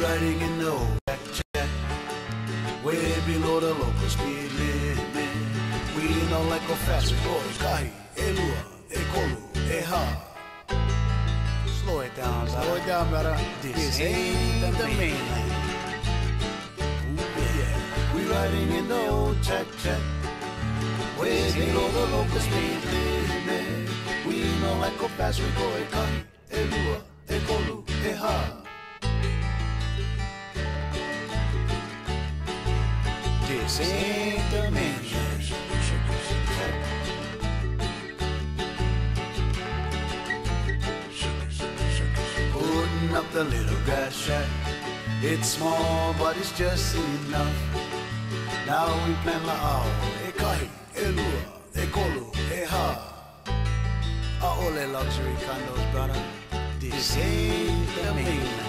riding in the old Jack Jack, way below the local speed limit. We don't like go fast, go kahi, e lua, e kolu, e ha. Slow it down, brother. Slow it down, brother. This ain't the mainland. Yeah. We riding in the old Jack Jack, way below the local speed limit. We don't like go fast, e kahi, e lua, e e mainland. Putting up the little grass shack. It's small, but it's just enough. Now we plan la ao, e kai, e lua, e kolu, e ha. A ole luxury condos, brother. This ain't the mainland.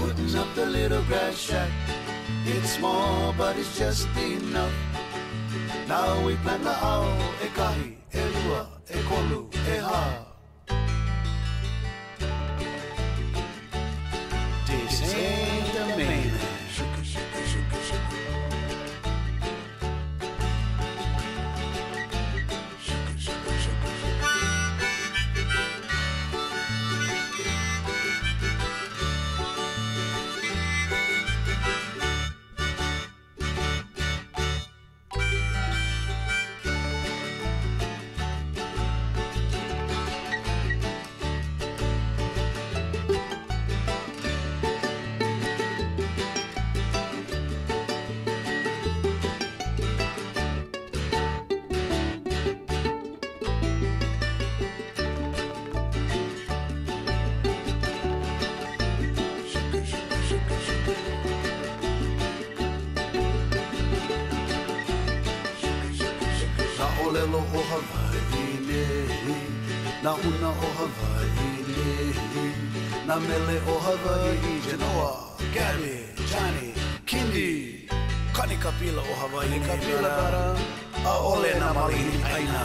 Putting up the little grass shack. It's small, but it's just enough. Now we plan la ao, e kahi, e lua, e kolu, e ha. Na olelo o Hawaii nei, na una o Hawaii nei, na mele o Hawaii, Genoa, Gabby, Johnny, Kindi, Kani Kapila o Hawaii nei, Kapila, brother. a ole na malihi aina.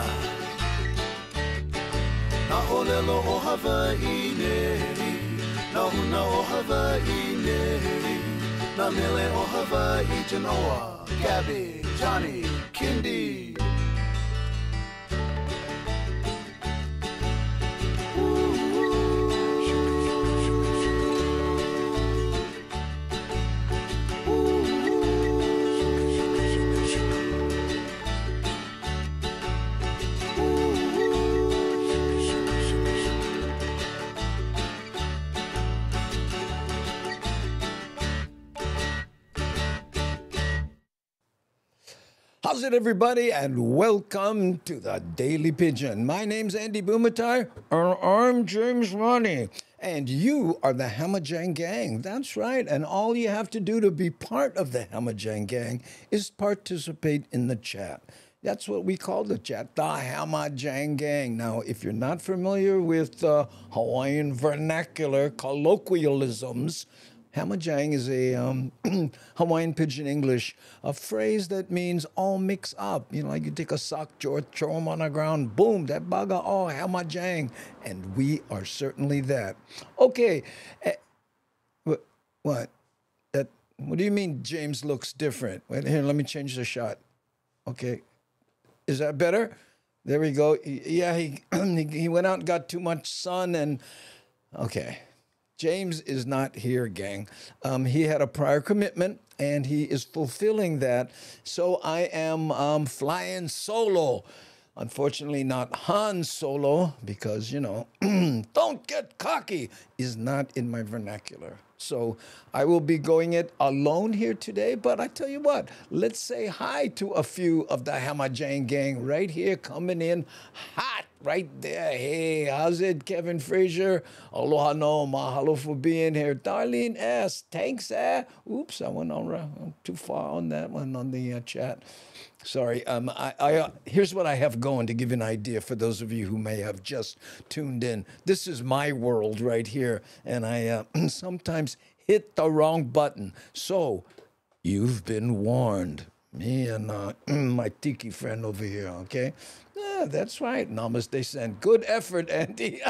Na olelo o Hawaii nei, na una o Hawaii nei, na mele o Hawaii, Genoa, Gabby, Johnny, Kindi. How's it, everybody? And welcome to the Daily Pidgin. My name's Andy Bumatai, and I'm James Mane. And you are the Hamajang Gang. That's right. And all you have to do to be part of the Hamajang Gang is participate in the chat. That's what we call the chat, the Hamajang Gang. Now, if you're not familiar with uh, Hawaiian vernacular colloquialisms, Hamajang is a um, Hawaiian Pidgin English, a phrase that means all mix up. You know, like you take a sock, throw throw 'em on the ground, boom, that baga, oh, Hamajang. And we are certainly that. Okay. eh, what? What? That, what do you mean James looks different? Wait, here, let me change the shot. Okay. Is that better? There we go. Yeah, he he went out and got too much sun and okay. James is not here, gang. Um, he had a prior commitment and he is fulfilling that. So I am um, flying solo. Unfortunately, not Han Solo, because, you know, don't get cocky is not in my vernacular. So I will be going it alone here today. But I tell you what, let's say hi to a few of the Hamajang gang right here coming in hot right there. Hey, how's it, Kevin Frazier? Aloha no, mahalo for being here. Darlene S, thanks, eh? Oops, I went on too far on that one on the uh, chat. Sorry. Um, I, I uh, here's what I have going to give you an idea for those of you who may have just tuned in. This is my world right here, and I uh, sometimes hit the wrong button. So You've been warned. Me and uh, my tiki friend over here, okay? Yeah, that's right. Namaste send. Good effort, Andy.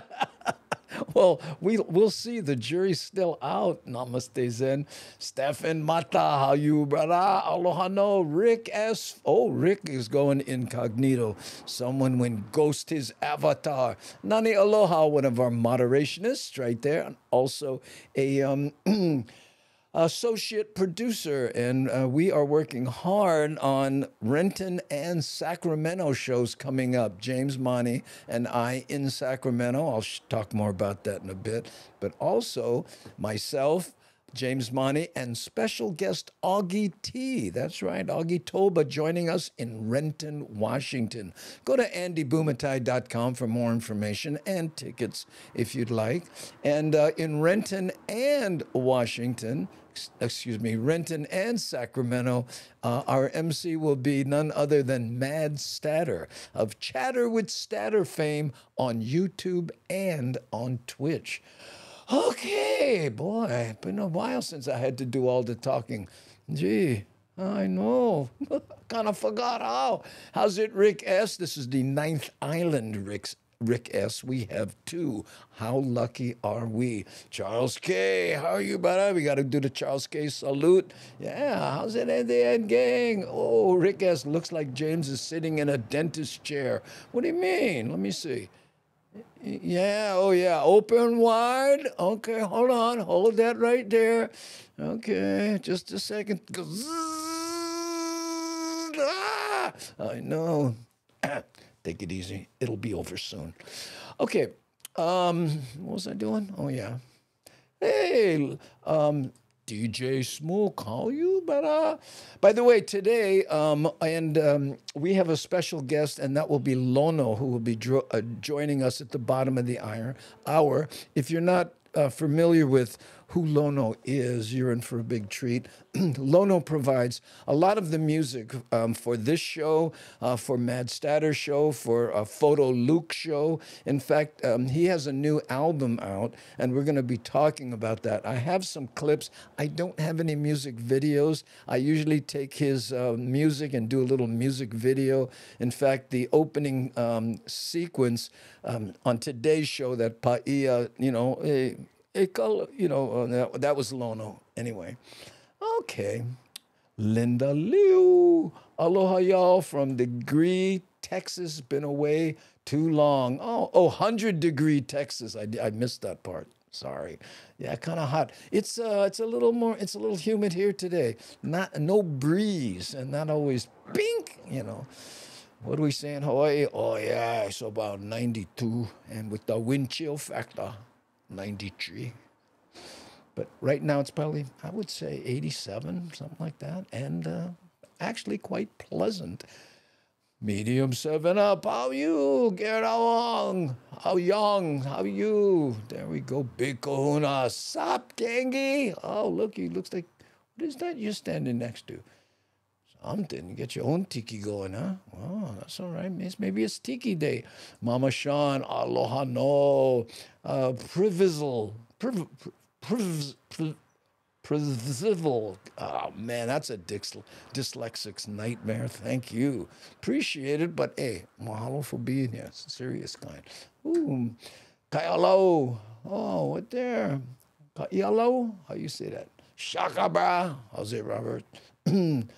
well, we, we'll see. The jury's still out. Namaste Zen. Stefan Mata, how you, brother? Aloha no. Rick S. Oh, Rick is going incognito. Someone went ghost his avatar. Nani Aloha, one of our moderationists right there. And also a. Um, associate producer, and uh, we are working hard on Renton and Sacramento shows coming up. James Mane and I in Sacramento. I'll talk more about that in a bit. But also myself. James Mane and special guest Augie T. That's right, Augie Tulba joining us in Renton, Washington. Go to andybumatai.com for more information and tickets if you'd like. And uh, in Renton and Washington, excuse me, Renton and Sacramento, uh, our MC will be none other than Mad Statter of Chatter with Statter fame on YouTube and on Twitch. Okay, boy, been a while since I had to do all the talking. Gee, I know. kind of forgot how. How's it, Rick S? This is the ninth island, Rick's Rick S. We have two. How lucky are we? Charles K. How are you, brother? We got to do the Charles K. salute. Yeah, how's it the end, gang? Oh, Rick S. Looks like James is sitting in a dentist chair. What do you mean? Let me see. Yeah, oh yeah, open wide. Okay, hold on, hold that right there. Okay, just a second. Ah, I know. Take it easy. It'll be over soon. Okay. Um, what was I doing? Oh yeah. Hey, um, DJ Smoke, how you? Uh, by the way, today, um, and um, we have a special guest, and that will be Lono, who will be dro- uh, joining us at the bottom of the hour. If you're not uh, familiar with who Lono is, you're in for a big treat. Lono provides a lot of the music um, for this show, uh, for Mad Statter show, for a Photo Luke show. In fact, um, he has a new album out, and we're going to be talking about that. I have some clips. I don't have any music videos. I usually take his uh, music and do a little music video. In fact, the opening um, sequence um, on today's show that Paia, you know, eh, you know, uh, that, that was Lono. Anyway, okay. Linda Liu. Aloha, y'all, from Degree, Texas. Been away too long. Oh, oh 100 degree Texas. I, I missed that part. Sorry. Yeah, kind of hot. It's uh, it's a little more. It's a little humid here today. Not no breeze, and not always pink. You know. What do we say in Hawaii? Oh yeah, it's about 92, and with the wind chill factor, 93. But right now it's probably, I would say 87, something like that. And uh, actually quite pleasant. Medium seven up. How you? Get along. How young? How you? There we go. Big kahuna. Sup, gangy? Oh, look, he looks like, what is that you're standing next to? Something. Get your own tiki going, huh? Oh, that's all right. Maybe it's tiki day. Mama Sean, aloha no. Uh, privizzle. Priv, priv, priv, privizzle. Oh, man, that's a dyslexic's nightmare. Thank you. Appreciate it, but hey, mahalo for being here. Serious kind. Ooh, kaialo. Oh, what there? Kaialo? How you say that? Shaka bra. How's it, Robert?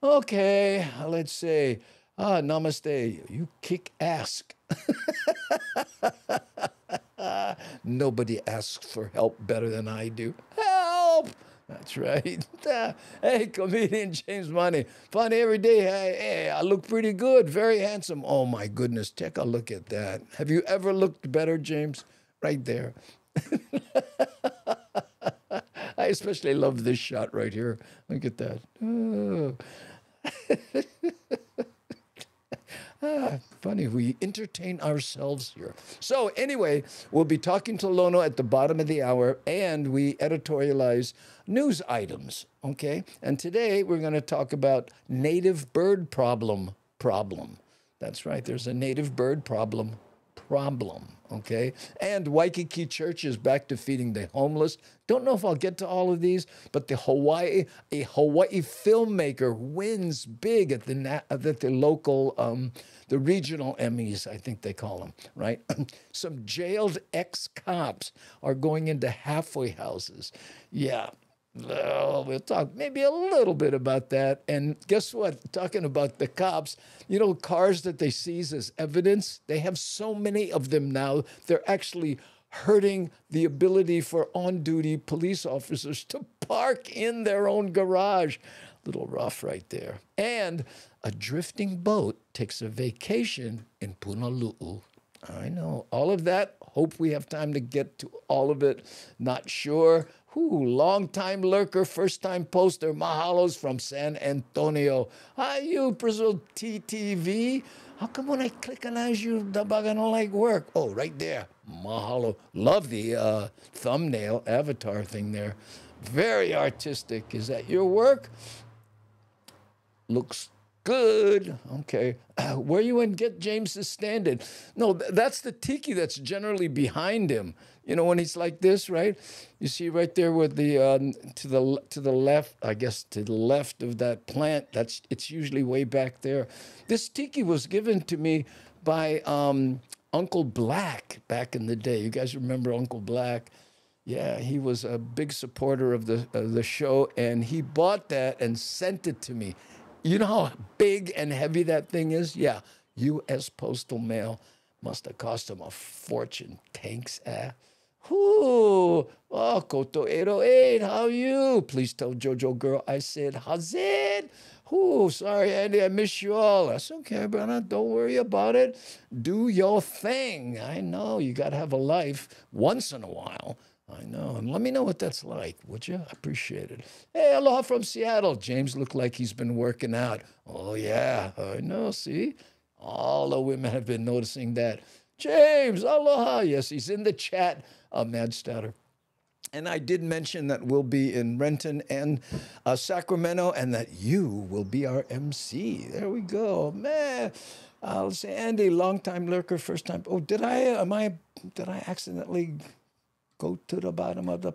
Okay, let's say, ah, namaste. You kick ass. Nobody asks for help better than I do. Help! That's right. hey, comedian James Mane. Funny every day. Hey, hey, I look pretty good, very handsome. Oh my goodness, take a look at that. Have you ever looked better, James? Right there. I especially love this shot right here. Look at that. Ah, funny, we entertain ourselves here. So, anyway, we'll be talking to Lono at the bottom of the hour, and we editorialize news items. Okay, and today we're going to talk about native bird problem. Problem. That's right. There's a native bird problem. Problem. Okay. And Waikiki Church is back to feeding the homeless. Don't know if I'll get to all of these, but the Hawaii, a Hawaii filmmaker wins big at the at the local, um, the regional Emmys, I think they call them, right? Some jailed ex cops are going into halfway houses. Yeah, well, we'll talk maybe a little bit about that. And guess what? Talking about the cops, you know, cars that they seize as evidence, they have so many of them now, they're actually hurting the ability for on duty police officers to park in their own garage. Little rough right there. And a drifting boat takes a vacation in Punalu'u. I know. All of that. Hope we have time to get to all of it. Not sure. Whoo, long time lurker, first time poster, mahalos from San Antonio. Hi, you, Brazil TTV. How come when I click on you, the bug I don't like work? Oh, right there. Mahalo. Love the uh, thumbnail avatar thing there. Very artistic. Is that your work? Looks good. Okay. Where you and get James's standard? No, that's the tiki that's generally behind him. You know, when he's like this, right? You see right there with the um, to the to the left, I guess to the left of that plant. That's it's usually way back there. This tiki was given to me by um, Uncle Black back in the day. You guys remember Uncle Black? Yeah, he was a big supporter of the of the show, and he bought that and sent it to me. You know how big and heavy that thing is? Yeah, U.S. Postal Mail must have cost him a fortune. Tanks, eh? Whoo! Oh, Koto 808, how are you? Please tell JoJo girl I said, how's it? Whoo, sorry, Andy, I miss you all. That's okay, brother. Don't worry about it. Do your thing. I know you got to have a life once in a while. I know. And let me know what that's like, would you? I appreciate it. Hey, aloha from Seattle. James looked like he's been working out. Oh, yeah. I know. See? All the women have been noticing that. James, aloha. Yes, he's in the chat, uh, Mad Statter. And I did mention that we'll be in Renton and uh, Sacramento and that you will be our MC. There we go. Man. I'll say, Andy, long time lurker, first time. Oh, did I, am I, did I accidentally go to the bottom of the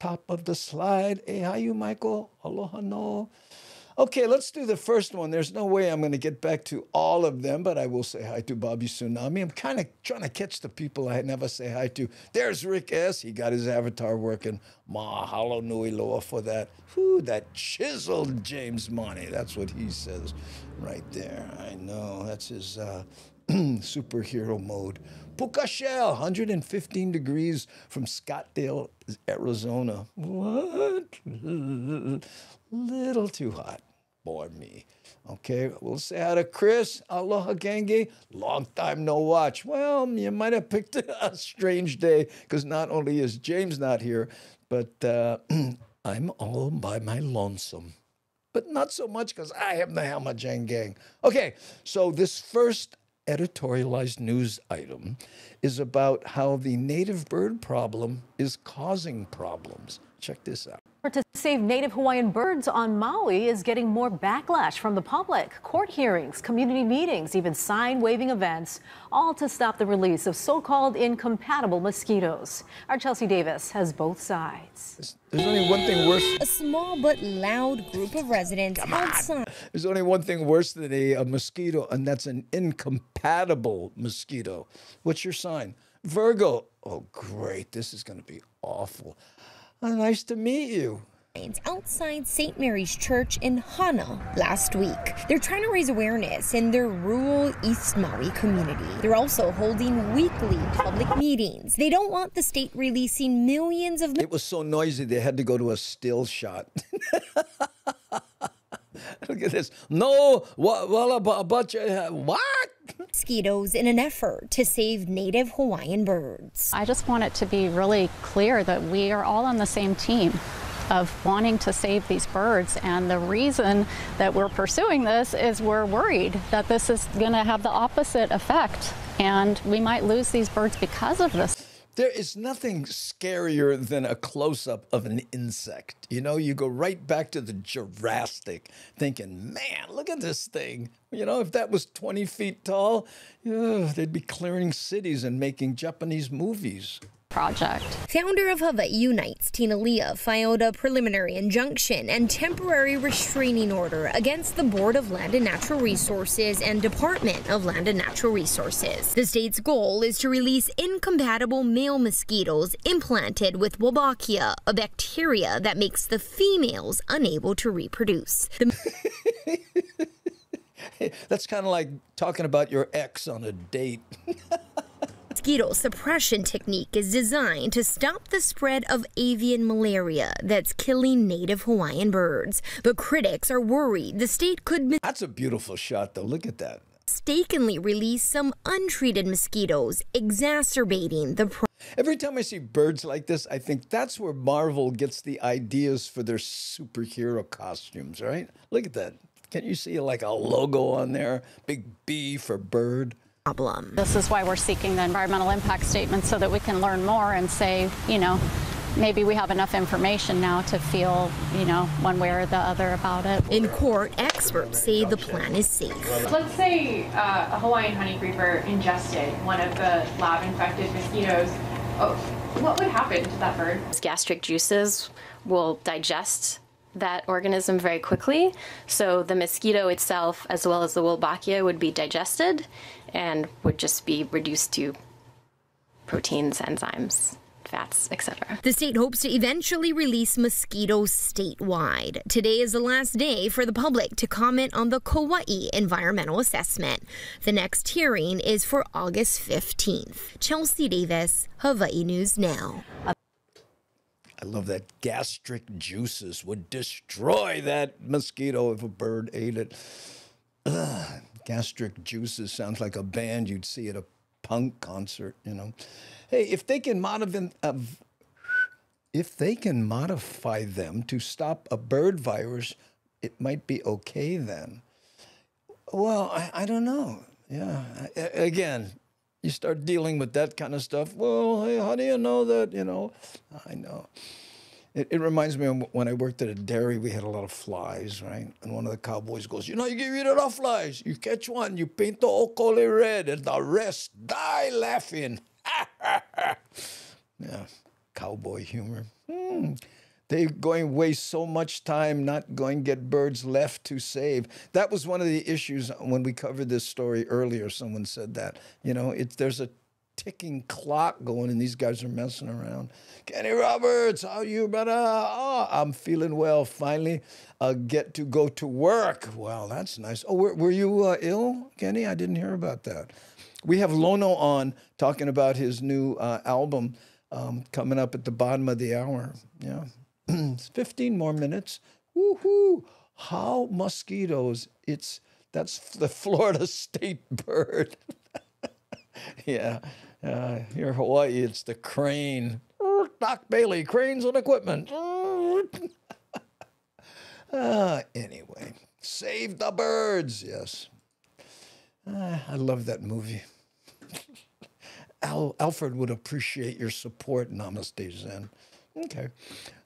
top of the slide. Hey, how you, Michael? Aloha no. Okay, let's do the first one. There's no way I'm going to get back to all of them, but I will say hi to Bobby Tsunami. I'm kind of trying to catch the people I never say hi to. There's Rick S. He got his avatar working. Mahalo nui loa for that. Whew, that chiseled James Mane. That's what he says right there. I know. That's his uh, superhero mode. Puka Shell, 115 degrees from Scottsdale, Arizona. What? Little too hot. Boy, me. Okay, we'll say hi to Chris. Aloha, Gange. Long time no watch. Well, you might have picked a strange day because not only is James not here, but uh, I'm all by my lonesome but not so much because I am the Hamajang gang. Okay, so this first editorialized news item is about how the native bird problem is causing problems. Check this out. To save native Hawaiian birds on Maui is getting more backlash from the public. Court hearings, community meetings, even sign waving events, all to stop the release of so called incompatible mosquitoes. Our Chelsea Davis has both sides. There's only one thing worse. A small but loud group of residents Come outside. There's only one thing worse than a, a mosquito, and that's an incompatible mosquito. What's your sign? Virgo. Oh, great. This is going to be awful. Oh, nice to meet you outside St. Mary's Church in Hana last week. They're trying to raise awareness in their rural East Maui community. They're also holding weekly public meetings. They don't want the state releasing millions of. It was so noisy they had to go to a still shot. Look at this. No, what, what about you? What? Mosquitoes in an effort to save native Hawaiian birds. I just want it to be really clear that we are all on the same team of wanting to save these birds. And the reason that we're pursuing this is we're worried that this is going to have the opposite effect and we might lose these birds because of this. There is nothing scarier than a close up of an insect. You know, you go right back to the Jurassic thinking, man, look at this thing. You know, if that was 20 feet tall, they'd be clearing cities and making Japanese movies project. Founder of Hawaii Unites, Tina Lia, filed a preliminary injunction and temporary restraining order against the Board of Land and Natural Resources and Department of Land and Natural Resources. The state's goal is to release incompatible male mosquitoes implanted with Wolbachia, a bacteria that makes the females unable to reproduce. That's kind of like talking about your ex on a date. mosquito suppression technique is designed to stop the spread of avian malaria that's killing native Hawaiian birds. But critics are worried the state could. That's a beautiful shot, though. Look at that. Mistakenly release some untreated mosquitoes, exacerbating the problem. Every time I see birds like this, I think that's where Marvel gets the ideas for their superhero costumes, right? Look at that. Can you see like a logo on there? Big B for bird problem. This is why we're seeking the environmental impact statement so that we can learn more and say, you know, maybe we have enough information now to feel, you know, one way or the other about it. In court, experts say the plan is safe. Let's say uh, a Hawaiian honey creeper ingested one of the lab infected mosquitoes. Oh, what would happen to that bird? Gastric juices will digest that organism very quickly. So the mosquito itself, as well as the Wolbachia, would be digested and would just be reduced to proteins, enzymes fats, etc. The state hopes to eventually release mosquitoes statewide. Today is the last day for the public to comment on the Kauai environmental assessment. The next hearing is for August 15th. Chelsea Davis, Hawaii News Now. I love that gastric juices would destroy that mosquito if a bird ate it. Ugh, gastric juices sounds like a band you'd see at a punk concert, you know. Hey, if they can modify uh, if they can modify them to stop a bird virus, it might be okay then. Well, I, I don't know. Yeah. I, again, you start dealing with that kind of stuff. Well, hey, how do you know that? You know, I know. It, it reminds me of when I worked at a dairy, we had a lot of flies, right? And one of the cowboys goes, You know, you get rid of the flies. You catch one, you paint the okole red, and the rest die laughing. yeah, cowboy humor. Hmm. They're going to waste so much time not going to get birds left to save. That was one of the issues when we covered this story earlier. Someone said that. You know, it, there's a ticking clock going and these guys are messing around. Kenny Roberts, how you, brother? Oh, I'm feeling well. Finally, uh, get to go to work. Wow, that's nice. Oh, were, were you uh, ill, Kenny? I didn't hear about that. We have Lono on talking about his new uh, album um, coming up at the bottom of the hour. Yeah. 15 more minutes. Woohoo! How mosquitoes. It's that's the Florida state bird. yeah. Uh, here Hawaii, it's the crane. Doc Bailey, cranes and equipment. uh, anyway, save the birds. Yes. Uh, I love that movie. Al- Alfred would appreciate your support, Namaste Zen. Okay,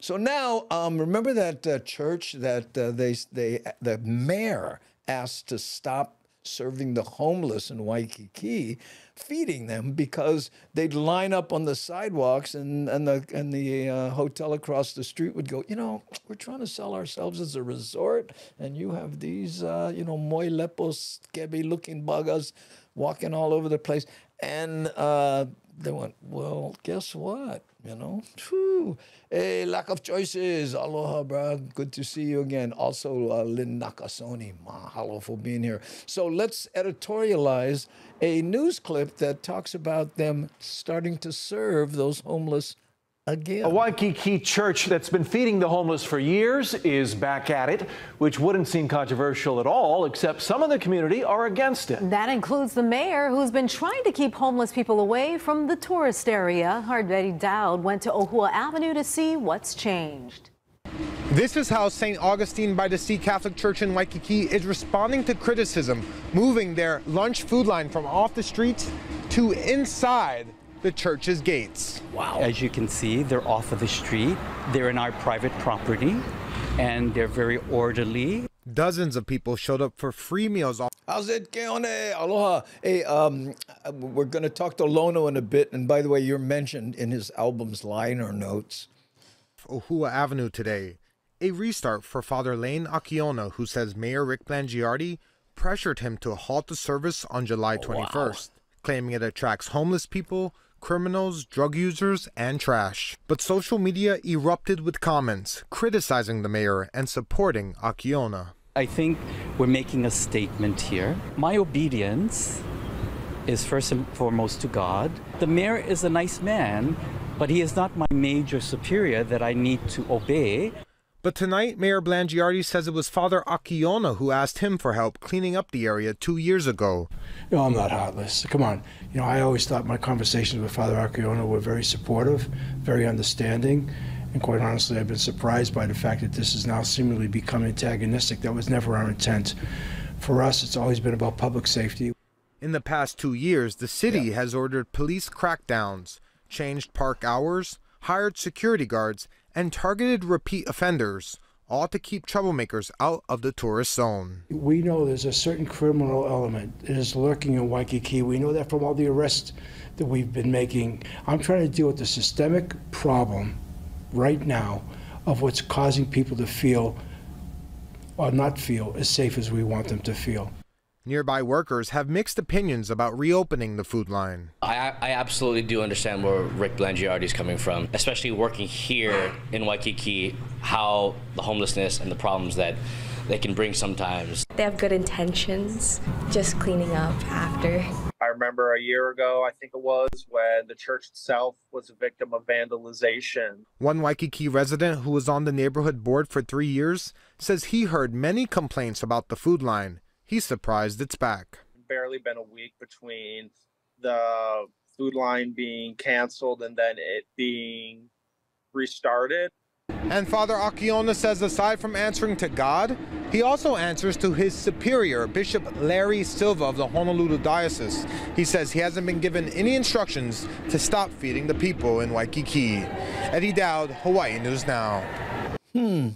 so now um, remember that uh, church that uh, they they the mayor asked to stop serving the homeless in Waikiki, feeding them because they'd line up on the sidewalks and and the and the uh, hotel across the street would go, you know, we're trying to sell ourselves as a resort, and you have these uh, you know moi lepos, scabby looking buggers walking all over the place, and uh, they went, well, guess what? You know, Whew. hey, lack of choices. Aloha, bro. Good to see you again. Also, uh, Lynn Nakasone, mahalo for being here. So let's editorialize a news clip that talks about them starting to serve those homeless again. A Waikiki church that's been feeding the homeless for years is back at it, which wouldn't seem controversial at all, except some of the community are against it. That includes the mayor, who's been trying to keep homeless people away from the tourist area. Our Eddie Dowd went to Ohua Avenue to see what's changed. This is how St. Augustine by the Sea Catholic Church in Waikiki is responding to criticism, moving their lunch food line from off the streets to inside the church's gates. Wow. As you can see, they're off of the street. They're in our private property and they're very orderly. Dozens of people showed up for free meals. How's it going? Aloha. Hey, um, we're going to talk to Lono in a bit. And by the way, you're mentioned in his album's liner notes. Ohua Avenue today. A restart for Father Lane Akiona, who says Mayor Rick Blangiardi pressured him to halt the service on July 21st, wow. claiming it attracts homeless people, criminals, drug users, and trash. But social media erupted with comments criticizing the mayor and supporting Akiona. I think we're making a statement here. My obedience is first and foremost to God. The mayor is a nice man, but he is not my major superior that I need to obey. But tonight, Mayor Blangiardi says it was Father Akiona who asked him for help cleaning up the area two years ago. No, I'm not heartless. Come on. You know, I always thought my conversations with Father Akiona were very supportive, very understanding. And quite honestly, I've been surprised by the fact that this has now seemingly become antagonistic. That was never our intent. For us, it's always been about public safety. In the past two years, the city yeah. has ordered police crackdowns, changed park hours, hired security guards, and targeted repeat offenders, all to keep troublemakers out of the tourist zone. We know there's a certain criminal element that is lurking in Waikiki. We know that from all the arrests that we've been making. I'm trying to deal with the systemic problem right now of what's causing people to feel or not feel as safe as we want them to feel. Nearby workers have mixed opinions about reopening the food line. I, I absolutely do understand where Rick Blangiardi is coming from, especially working here in Waikiki, how the homelessness and the problems that they can bring sometimes. They have good intentions, just cleaning up after. I remember a year ago, I think it was, when the church itself was a victim of vandalization. One Waikiki resident who was on the neighborhood board for three years says he heard many complaints about the food line He's surprised it's back. Barely been a week between the food line being canceled and then it being restarted. And Father Akiona says aside from answering to God, he also answers to his superior, Bishop Larry Silva of the Honolulu Diocese. He says he hasn't been given any instructions to stop feeding the people in Waikiki. Eddie Dowd, Hawaii News Now. Hmm.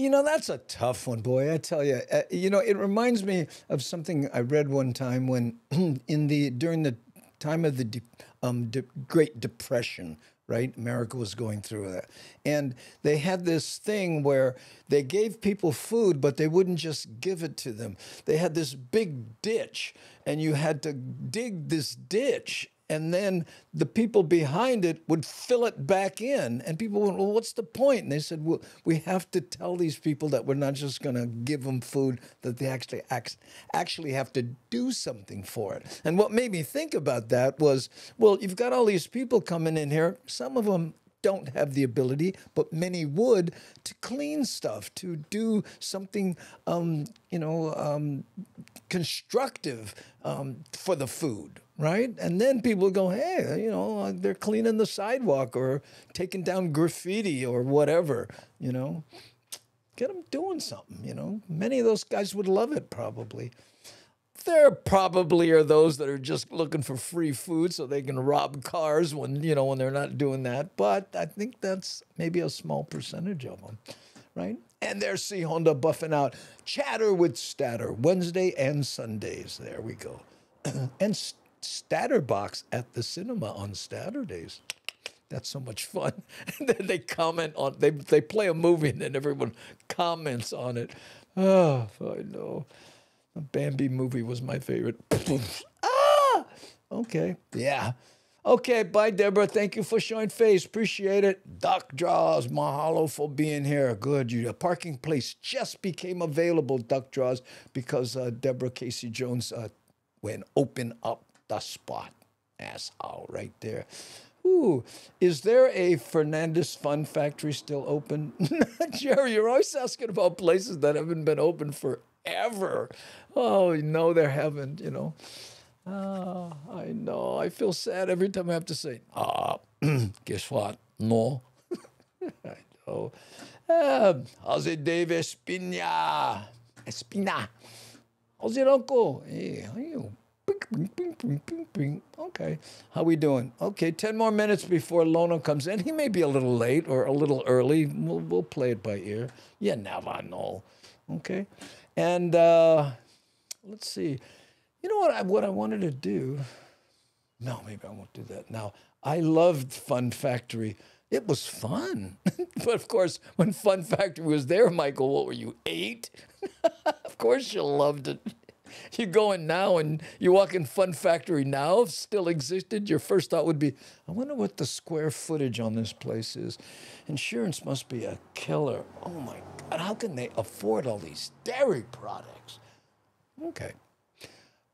You know, that's a tough one, boy. I tell you. Uh, you know, it reminds me of something I read one time when, in the during the time of the de um, de Great Depression, right? America was going through that. And they had this thing where they gave people food, but they wouldn't just give it to them. They had this big ditch, and you had to dig this ditch and then the people behind it would fill it back in. And people went, Well, what's the point? And they said, Well, we have to tell these people that we're not just going to give them food, that they actually actually have to do something for it. And what made me think about that was, well, you've got all these people coming in here. Some of them don't have the ability, but many would, to clean stuff, to do something, um, you know, um, constructive um, for the food, right? And then people go, hey, you know, they're cleaning the sidewalk or taking down graffiti or whatever, you know. Get them doing something, you know. Many of those guys would love it probably. There probably are those that are just looking for free food so they can rob cars when, you know, when they're not doing that. But I think that's maybe a small percentage of them, right? And there's C Honda buffing out chatter with Statter Wednesday and Sundays. There we go. and Statterbox at the cinema on Saturdays. That's so much fun. They comment on they they play a movie and then everyone comments on it. Oh, I know. The Bambi movie was my favorite. ah! Okay. Yeah. Okay, bye, Deborah. Thank you for showing face. Appreciate it. Duck Draws, mahalo for being here. Good. You, a parking place just became available, Duck Draws, because uh, Deborah Casey Jones uh, went open up the spot. Asshole right there. Ooh, is there a Fernandez Fun Factory still open? Jerry, you're always asking about places that haven't been open forever. Oh, no, there haven't, you know. Oh, I know. I feel sad every time I have to say, ah, guess what? No. I know. Um, how's it, Dave Espina? Espina. How's it, Uncle? Hey, how you? Okay, how we doing? Okay, 10 more minutes before Lono comes in. He may be a little late or a little early. We'll, we'll play it by ear. You never know. Okay, and uh, let's see. You know what I what I wanted to do? No, maybe I won't do that now. I loved Fun Factory. It was fun, but of course, when Fun Factory was there, Michael, what were you eight? of course, you loved it. You go in now and you walk in Fun Factory now, if still existed, your first thought would be, I wonder what the square footage on this place is. Insurance must be a killer. Oh my God, how can they afford all these dairy products? Okay.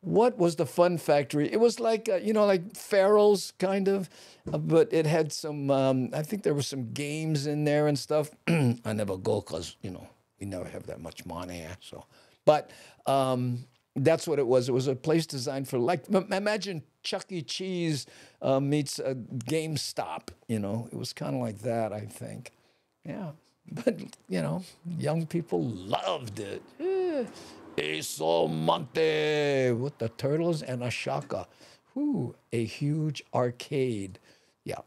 What was the Fun Factory? It was like, uh, you know, like Farrell's kind of, uh, but it had some, um, I think there were some games in there and stuff. I never go because, you know, we never have that much money. So, but um, that's what it was. It was a place designed for like imagine Chuck E. Cheese uh, meets a GameStop. You know, it was kind of like that. I think. Yeah, but you know, young people loved it. Yeah. Eso Monte with the turtles and a shaka. Ooh, a huge arcade. Yeah.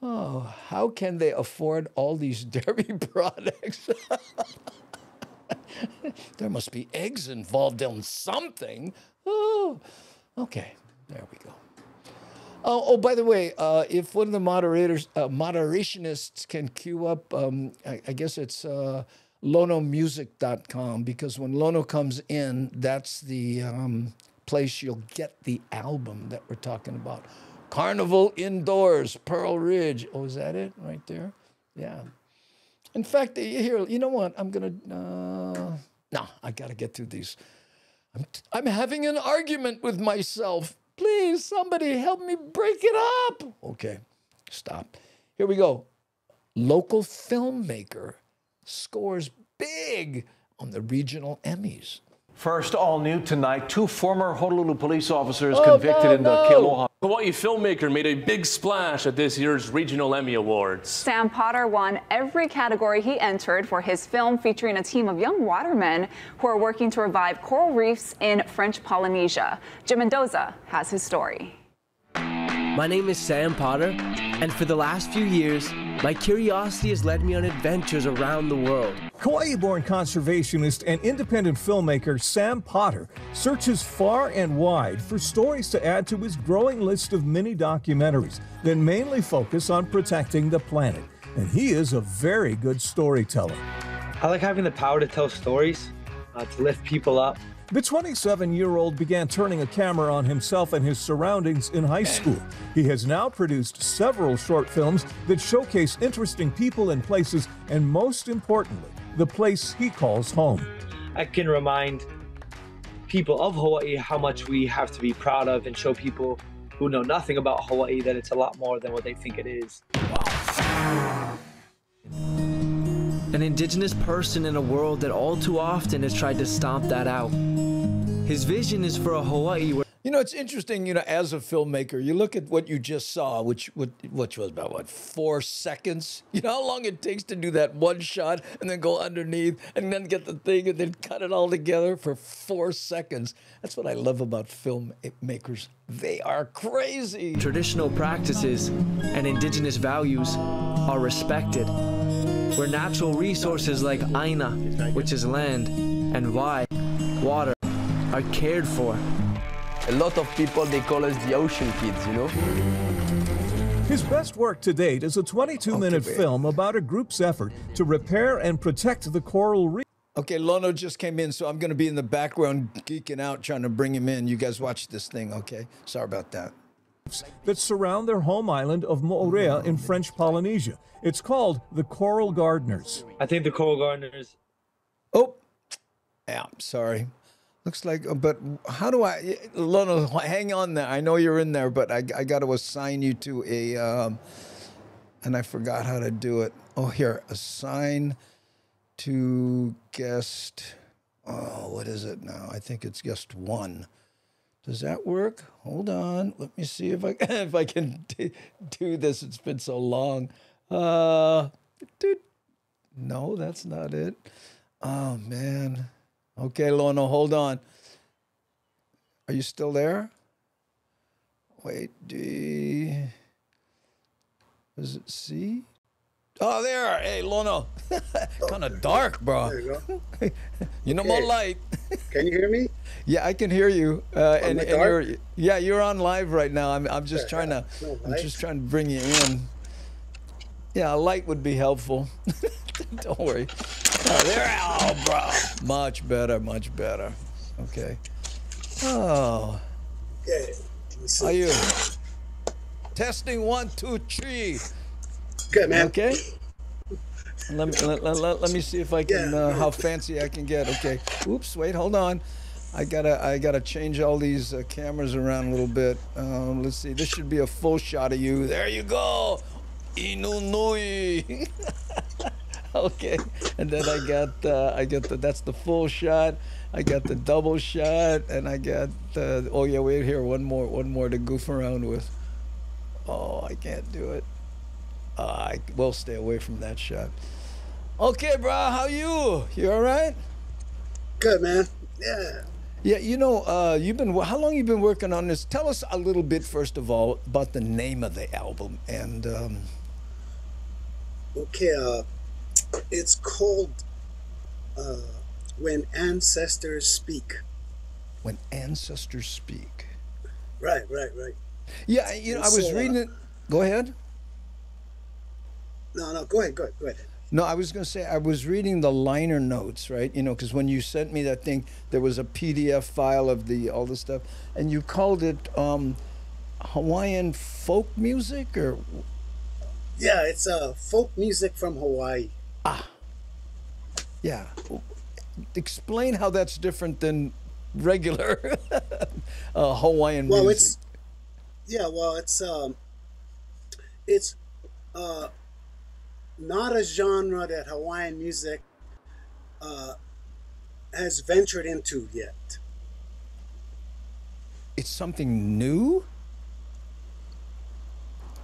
Oh, how can they afford all these dairy products? there must be eggs involved in something. Okay, there we go. Oh, oh by the way, uh, if one of the moderators, uh, moderationists can queue up, um, I, I, guess it's uh, lonomusic.com because when Lono comes in, that's the um, place you'll get the album that we're talking about. Carnival Indoors, Pearl Ridge. Oh, is that it right there? Yeah. In fact, here, you know what? I'm to, uh, no, I got to get through these. I'm, I'm having an argument with myself. Please, somebody help me break it up. Okay, stop. Here we go. Local filmmaker scores big on the regional Emmys. First, all new tonight, two former Honolulu police officers oh, convicted no, in the no. Kealoha. Hawaii filmmaker made a big splash at this year's Regional Emmy Awards. Sam Potter won every category he entered for his film featuring a team of young watermen who are working to revive coral reefs in French Polynesia. Jim Mendoza has his story. My name is Sam Potter, and for the last few years, my curiosity has led me on adventures around the world. Kauai born conservationist and independent filmmaker Sam Potter searches far and wide for stories to add to his growing list of mini documentaries that mainly focus on protecting the planet. And he is a very good storyteller. I like having the power to tell stories, uh, to lift people up, the 27 year old began turning a camera on himself and his surroundings in high school. He has now produced several short films that showcase interesting people and places, and most importantly, the place he calls home. I can remind people of Hawaii how much we have to be proud of and show people who know nothing about Hawaii that it's a lot more than what they think it is. An indigenous person in a world that all too often has tried to stomp that out. His vision is for a Hawaii where you know, it's interesting, you know, as a filmmaker, you look at what you just saw, which which was about what, four seconds? You know how long it takes to do that one shot and then go underneath and then get the thing and then cut it all together for four seconds. That's what I love about filmmakers. They are crazy. Traditional practices and indigenous values are respected where natural resources like Aina, which is land, and Wai, water, are cared for. A lot of people, they call us the ocean kids, you know? His best work to date is a 22-minute okay, film about a group's effort to repair and protect the coral reef. Okay, Lono just came in, so I'm going to be in the background geeking out trying to bring him in. You guys watch this thing, okay? Sorry about that that surround their home island of Moorea in French Polynesia. It's called the Coral Gardeners. I think the Coral Gardeners. Oh, yeah, sorry. Looks like, uh, but how do I, Lono, hang on there. I know you're in there, but I, I got to assign you to a, um, and I forgot how to do it. Oh, here, assign to guest. Oh, what is it now? I think it's guest one. Does that work? Hold on. Let me see if I if I can do this. It's been so long. Uh, dude, no, that's not it. Oh man. Okay, Lono, hold on. Are you still there? Wait, D. Is it C? Oh, there. Hey, Lono. kind of dark, bro. There you go. you know, more light. Can you hear me? Yeah, I can hear you. Uh, and, and you're, yeah, you're on live right now. I'm, I'm just trying to, No I'm just trying to bring you in. Yeah, a light would be helpful. Don't worry. Oh, there, oh, bro. Much better, much better. Okay. Oh, Okay. How you? Testing one, two, three. Good, man. Okay. Let me let, let, let, me see if I can uh, how fancy I can get. Okay. Oops. Wait. Hold on. I gotta I gotta change all these uh, cameras around a little bit. Um, let's see. This should be a full shot of you. There you go. Inunui. okay. And then I got uh, I got the that's the full shot. I got the double shot, and I got uh, oh yeah wait here one more one more to goof around with. Oh I can't do it. Uh, I will stay away from that shot. Okay, bro, how you? You all right? Good, man. Yeah. Yeah, you know, uh, you've been how long you been working on this? Tell us a little bit first of all about the name of the album and um, Okay. Uh, it's called uh, "When Ancestors Speak." when ancestors speak. Right, right, right. Yeah, you know, I was so, uh, reading it. Go ahead. No, no. Go ahead. Go ahead. Go ahead. No, I was going to say I was reading the liner notes, right? You know, because when you sent me that thing, there was a PDF file of the all the stuff, and you called it um, Hawaiian folk music, or Yeah, it's uh, folk music from Hawaii. Yeah. Explain how that's different than regular uh, Hawaiian Well, music. it's yeah. Well, it's um, it's uh, not a genre that Hawaiian music uh, has ventured into yet. it's something new.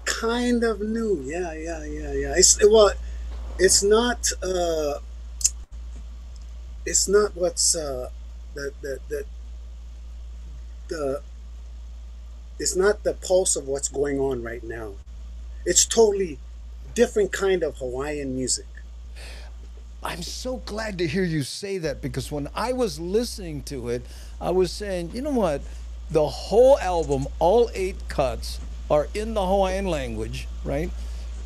Kind of new. Yeah, yeah, yeah, yeah. It's well, it's not. Uh, it's not what's uh, the the the the. It's not the pulse of what's going on right now. It's totally different kind of Hawaiian music. I'm so glad to hear you say that because when I was listening to it, I was saying, you know what? The whole album, all eight cuts, are in the Hawaiian language, right?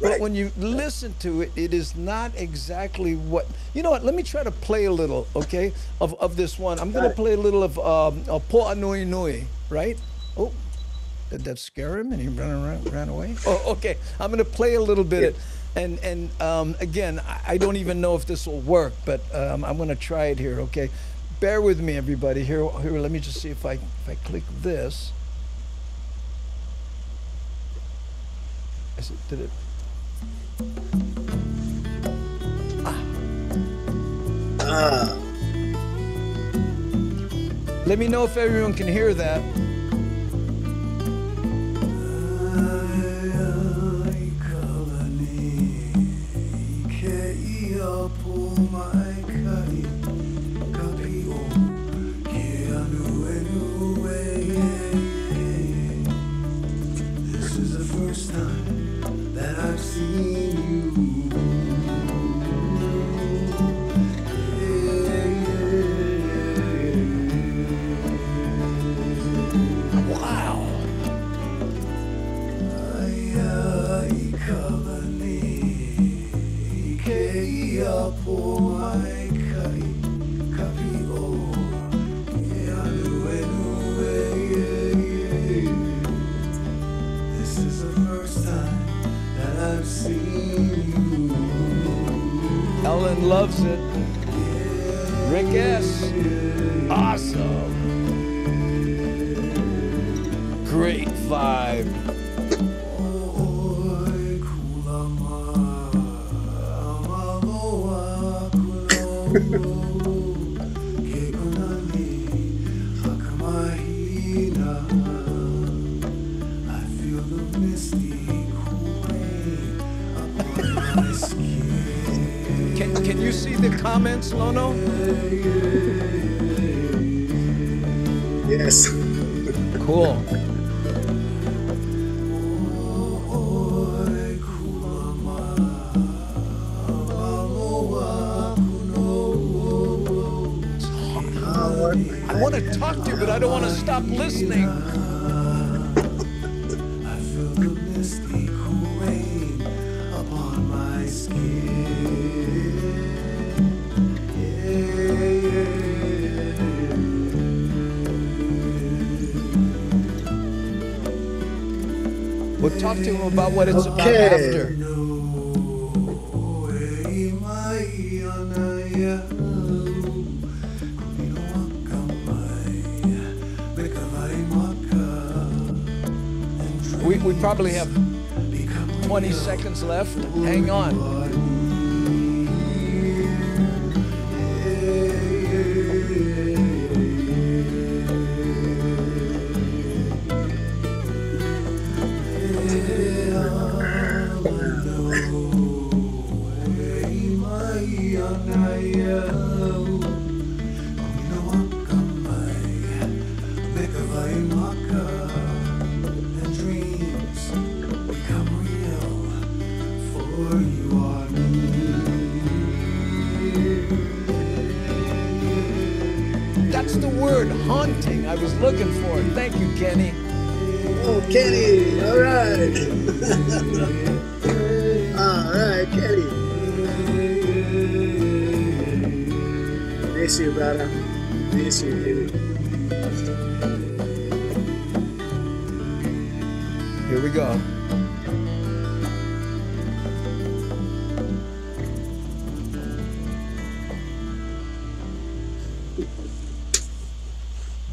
But when you listen to it, it is not exactly what. You know what? Let me try to play a little, okay, of, of this one. I'm going to play a little of um, uh, Po'a Nui Nui, right? Oh, did that scare him and he ran around, ran away? Oh, okay. I'm going to play a little bit. And and um, again, I, I don't even know if this will work, but um, I'm going to try it here. Okay, bear with me, everybody. Here, here. Let me just see if I if I click this. Is it, did it? Let me know if everyone can hear that. This is the first time that I've seen loves it. Rick S. Awesome. Great vibe. comments, Lono? Yes. cool. I want to talk to you, but I don't want to stop listening. Talk to him about what it's about after. We, we probably have 20 seconds left. Hang on. Kenny. Here we go.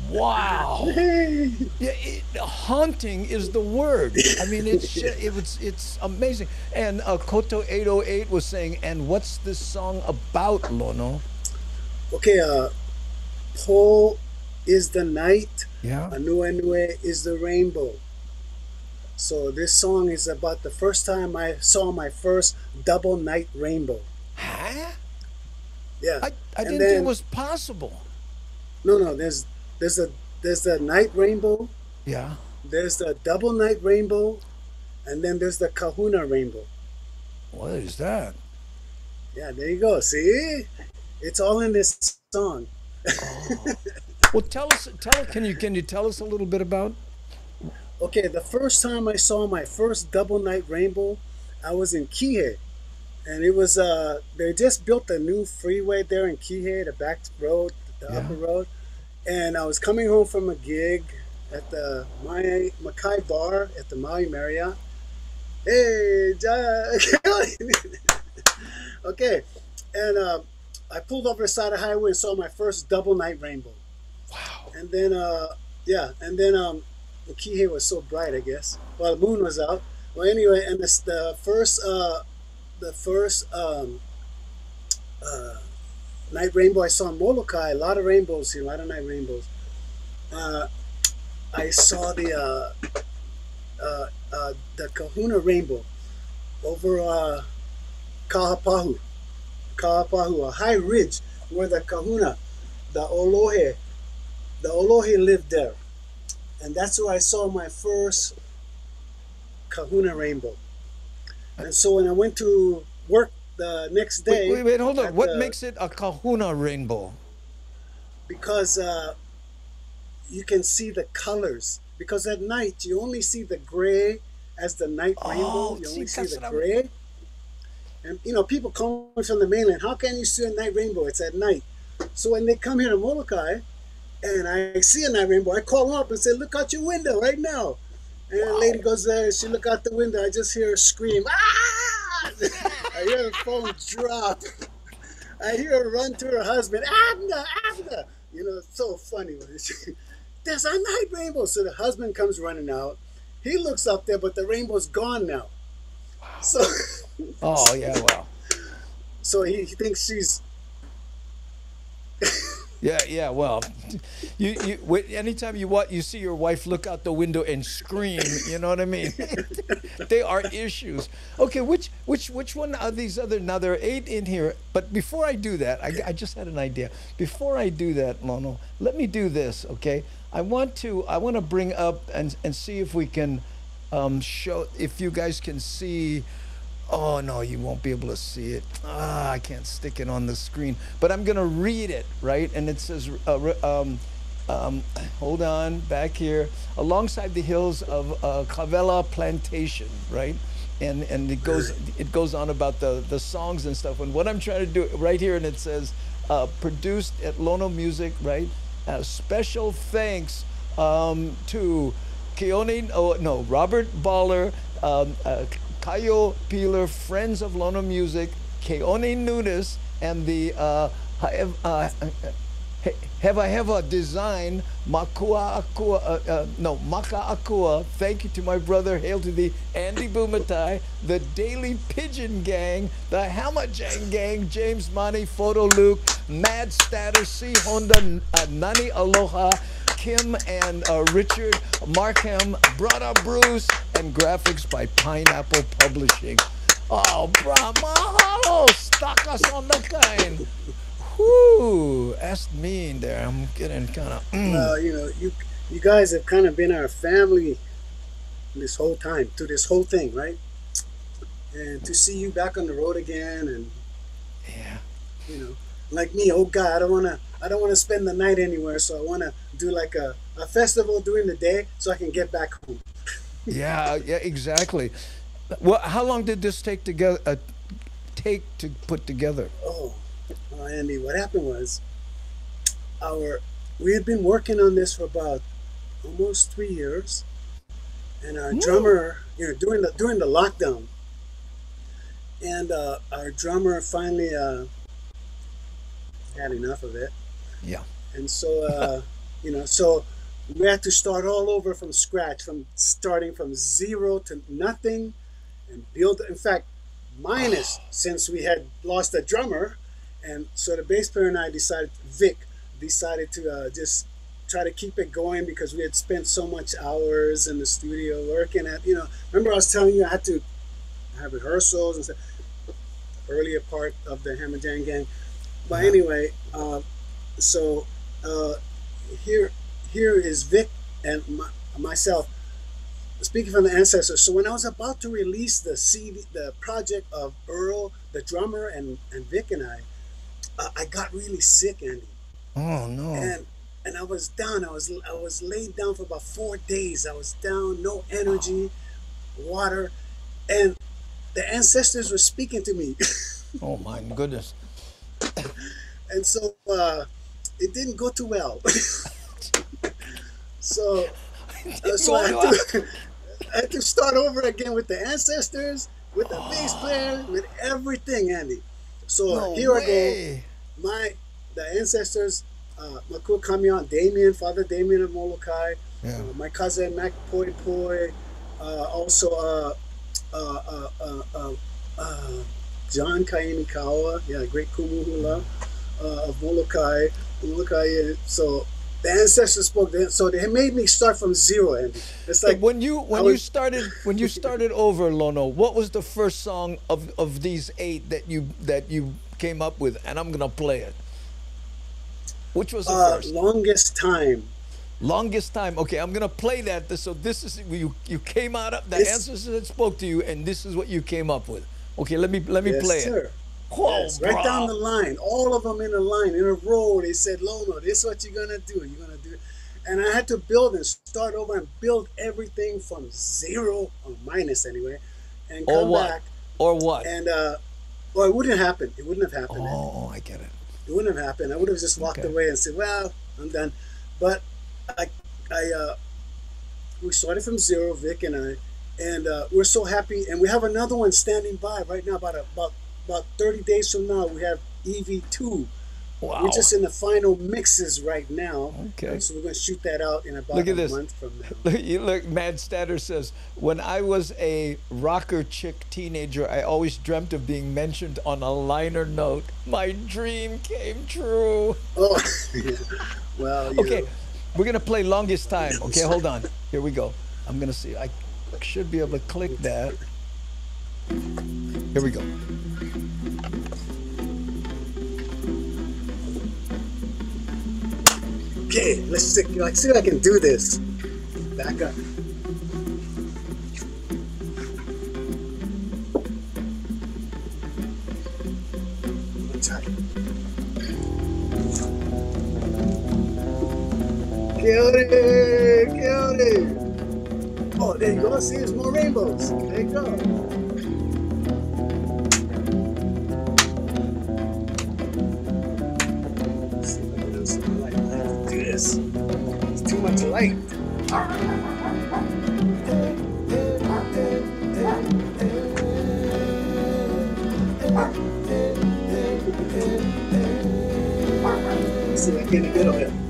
Wow. Yeah, it, haunting is the word. I mean, it's ju- it was it's amazing. And uh, Koto 808 was saying, and what's this song about, Lono? Okay, uh, Po is the night. Yeah. Anuenue is the rainbow. So this song is about the first time I saw my first double night rainbow. Huh? Yeah. I, I And didn't think it was possible. No, no. There's there's a there's the night rainbow. Yeah. There's the double night rainbow, and then there's the Kahuna rainbow. What is that? Yeah, there you go. See, it's all in this song. Well, tell us. Tell can you can you tell us a little bit about? Okay, the first time I saw my first double night rainbow, I was in Kihei. And it was uh they just built a new freeway there in Kihei, the back road, the Yeah. upper road. And I was coming home from a gig at the Mai Makai bar at the Maui Marriott. Hey, Ja- okay. And uh, I pulled over the side of the highway and saw my first double night rainbow. Wow. And then uh yeah, and then um the Kihei was so bright, I guess. Well, the moon was out. Well, anyway, and this, the first, uh, the first um, uh, night rainbow I saw in Molokai, a lot of rainbows here, a lot of night rainbows. Uh, I saw the uh, uh, uh, the Kahuna rainbow over uh, Kahapahu, Kahapahu, a high ridge where the Kahuna, the Olohe, the Olohe lived there and that's where I saw my first Kahuna rainbow. And so when I went to work the next day, Wait, wait, wait hold on. What the- makes it a Kahuna rainbow? because uh, you can see the colors. Because at night you only see the gray as the night rainbow. Oh, You see, only see the what I'm- gray. And you know, people coming from the mainland, how can you see a night rainbow? It's at night. So when they come here to Molokai, and I see a night rainbow, I call them up and say, "Look out your window right now." And the lady goes there, she look out the window. I just hear her scream, "Ah!" I hear the phone drop. I hear her run to her husband, Abner, Abner. You know, it's so funny. There's a night rainbow. So the husband comes running out. He looks up there, but the rainbow's gone now. So, Oh yeah, well, so he, he thinks she's yeah, yeah. Well, you you anytime you what you see your wife look out the window and scream, you know what I mean? they are issues. Okay, which which which one are these other? Now there are eight in here, but before I do that, I, I just had an idea. Before I do that, Lono, let me do this. Okay, I want to I want to bring up and and see if we can um, show if you guys can see Oh no, you won't be able to see it. Ah, I can't stick it on the screen, but I'm gonna read it right, and it says, uh, um, um, hold on, back here, alongside the hills of uh, Kawela Plantation, right, and and it goes it goes on about the the songs and stuff. And what I'm trying to do right here, and it says, uh, produced at Lono Music, right. Uh, special thanks um, to Keone, oh no, Robert Baller, um, uh, Kayo Peeler, Friends of Lono Music, Keone Nunes, and the uh, uh, He- Hewahewa Design, Makua Akua, uh, uh, no, Maka Akua. Thank you to my brother, hail to the Andy Bumatai, the Daily Pidgin Gang, the Hamajang Gang, James Mane, Photo Luke, Mad Status, C Honda, uh, Nani Aloha, Kim and uh, Richard, Markham, Brother Bruce, and graphics by Pineapple Publishing. Oh, bra, mahalo, stuck us on the kind. Whoo, that's mean there. I'm getting kind of. Well, you know, you you guys have kind of been our family this whole time through this whole thing, right? And to see you back on the road again, and yeah, you know, like me, oh God, I don't wanna, I don't wanna spend the night anywhere, so I wanna do like a, a festival during the day, so I can get back home. yeah, yeah, exactly. Well, how long did this take together? Uh, take to put together? Oh, well, Andy, what happened was our we had been working on this for about almost three years, and our drummer, you know, during the during the lockdown, and uh, our drummer finally uh, had enough of it, Yeah. and so uh, you know, so we had to start all over from scratch, from starting from zero to nothing, and build. In fact, minus since we had lost a drummer, and so the bass player and I decided, Vic decided to uh, just try to keep it going because we had spent so much hours in the studio working at. You know, remember I was telling you I had to have rehearsals and stuff. Earlier part of the Hamajang Gang, but anyway, uh, so uh, here here is Vic and my, myself speaking from the ancestors. So when I was about to release the CD, the project of Earl, the drummer, and and Vic and I, uh, I got really sick, Andy, Oh no. and and I was down. I was I was laid down for about four days. I was down, no energy, water, and the ancestors were speaking to me. oh my goodness. and so uh, it didn't go too well. so, uh, so I had, to, I had to start over again with the ancestors, with the bass player, with everything, Andy. So No here I go. My the ancestors, uh, Makua Kamiano, Damien, Father Damien of Molokai, Yeah. uh, my cousin Mac Poi Poi, uh, also uh, uh, uh, uh, uh, uh, John Kaimikaua, yeah, great Kumuhula uh, of Molokai. Molokai. uh, So the ancestors spoke. Then, so they made me start from zero, Andy. It's like when you when I you started when you started over Lono, what was the first song of, of these eight that you that you came up with? And I'm gonna play it. Which was the Uh, first? longest time. Longest time. Okay, I'm gonna play that. So this is you you came out of the This- ancestors that spoke to you, and this is what you came up with. Okay, let me let me yes, play sir. it. Whoa, Yes, right bro. down the line, all of them in a line, in a row. They said, "Lono, this is what you're gonna do. You're gonna do." it." And I had to build and start over and build everything from zero or minus anyway, and Or come what? back. Or what? And uh, well, it wouldn't happen. It wouldn't have happened. Oh, I get it. It wouldn't have happened. I would have just walked Okay. away and said, "Well, I'm done." But I, I, uh, we started from zero, Vic and I, and uh, we're so happy. And we have another one standing by right now. About a, about about 30 days from now, we have EP2. Wow. We're just in the final mixes right now. Okay. So we're gonna shoot that out in about Look at a this. month from now. Look, you look, Mad Statter says, when I was a rocker chick teenager, I always dreamt of being mentioned on a liner note. My dream came true. Oh, well, you Okay, know. we're going to play Longest Time. Okay, hold on. Here we go. I'm going to see. I should be able to click that. Here we go. okay, let's see, like, see if I can do this. Back up. One time. Killed it! Killed it! Oh, there you go. See, there's more rainbows. There you go. Light. See if I can get a bit it.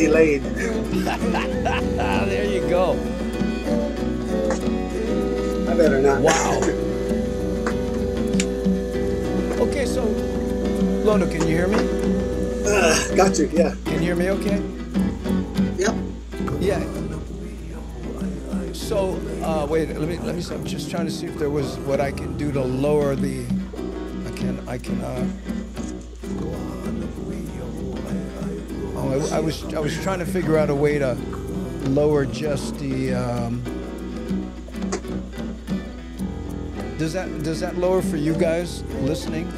Delayed. there you go. I better not. Wow. Okay, so Lono, can you hear me? Uh, got you. Yeah. Can you hear me? Okay. Yep. Yeah. So uh, wait, let me let me. I'm just trying to see if there was what I can do to lower the. I can I can. Uh, I, was I was trying to figure out a way to lower just the. Um, does that does that lower for you guys listening,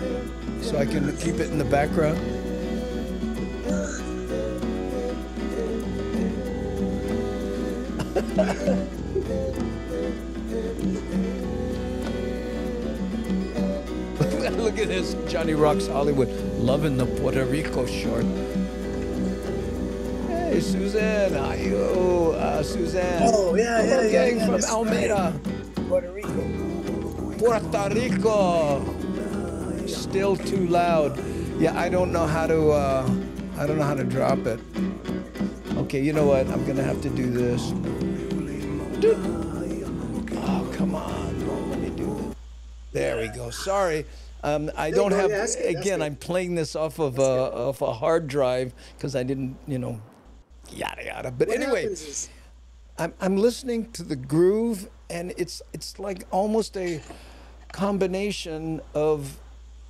so I can keep it in the background? Look at this, Johnny Rocks Hollywood, loving the Puerto Rico short. Suzanne, how you? Uh, Suzanne. Oh, yeah, yeah, yeah, gang yeah, from Almeida. Puerto Rico. Puerto Rico. Still too loud. Yeah, I don't know how to. Uh, I don't know how to drop it. Okay, you know what? I'm gonna have to do this. Oh, come on. Let me do this. There we go. Sorry. Um, I don't have. Yeah, that's good, that's again. I'm playing this off of a, off a hard drive because I didn't, you know, yada yada. But What anyway, is- I'm, I'm listening to the groove, and it's it's like almost a combination of,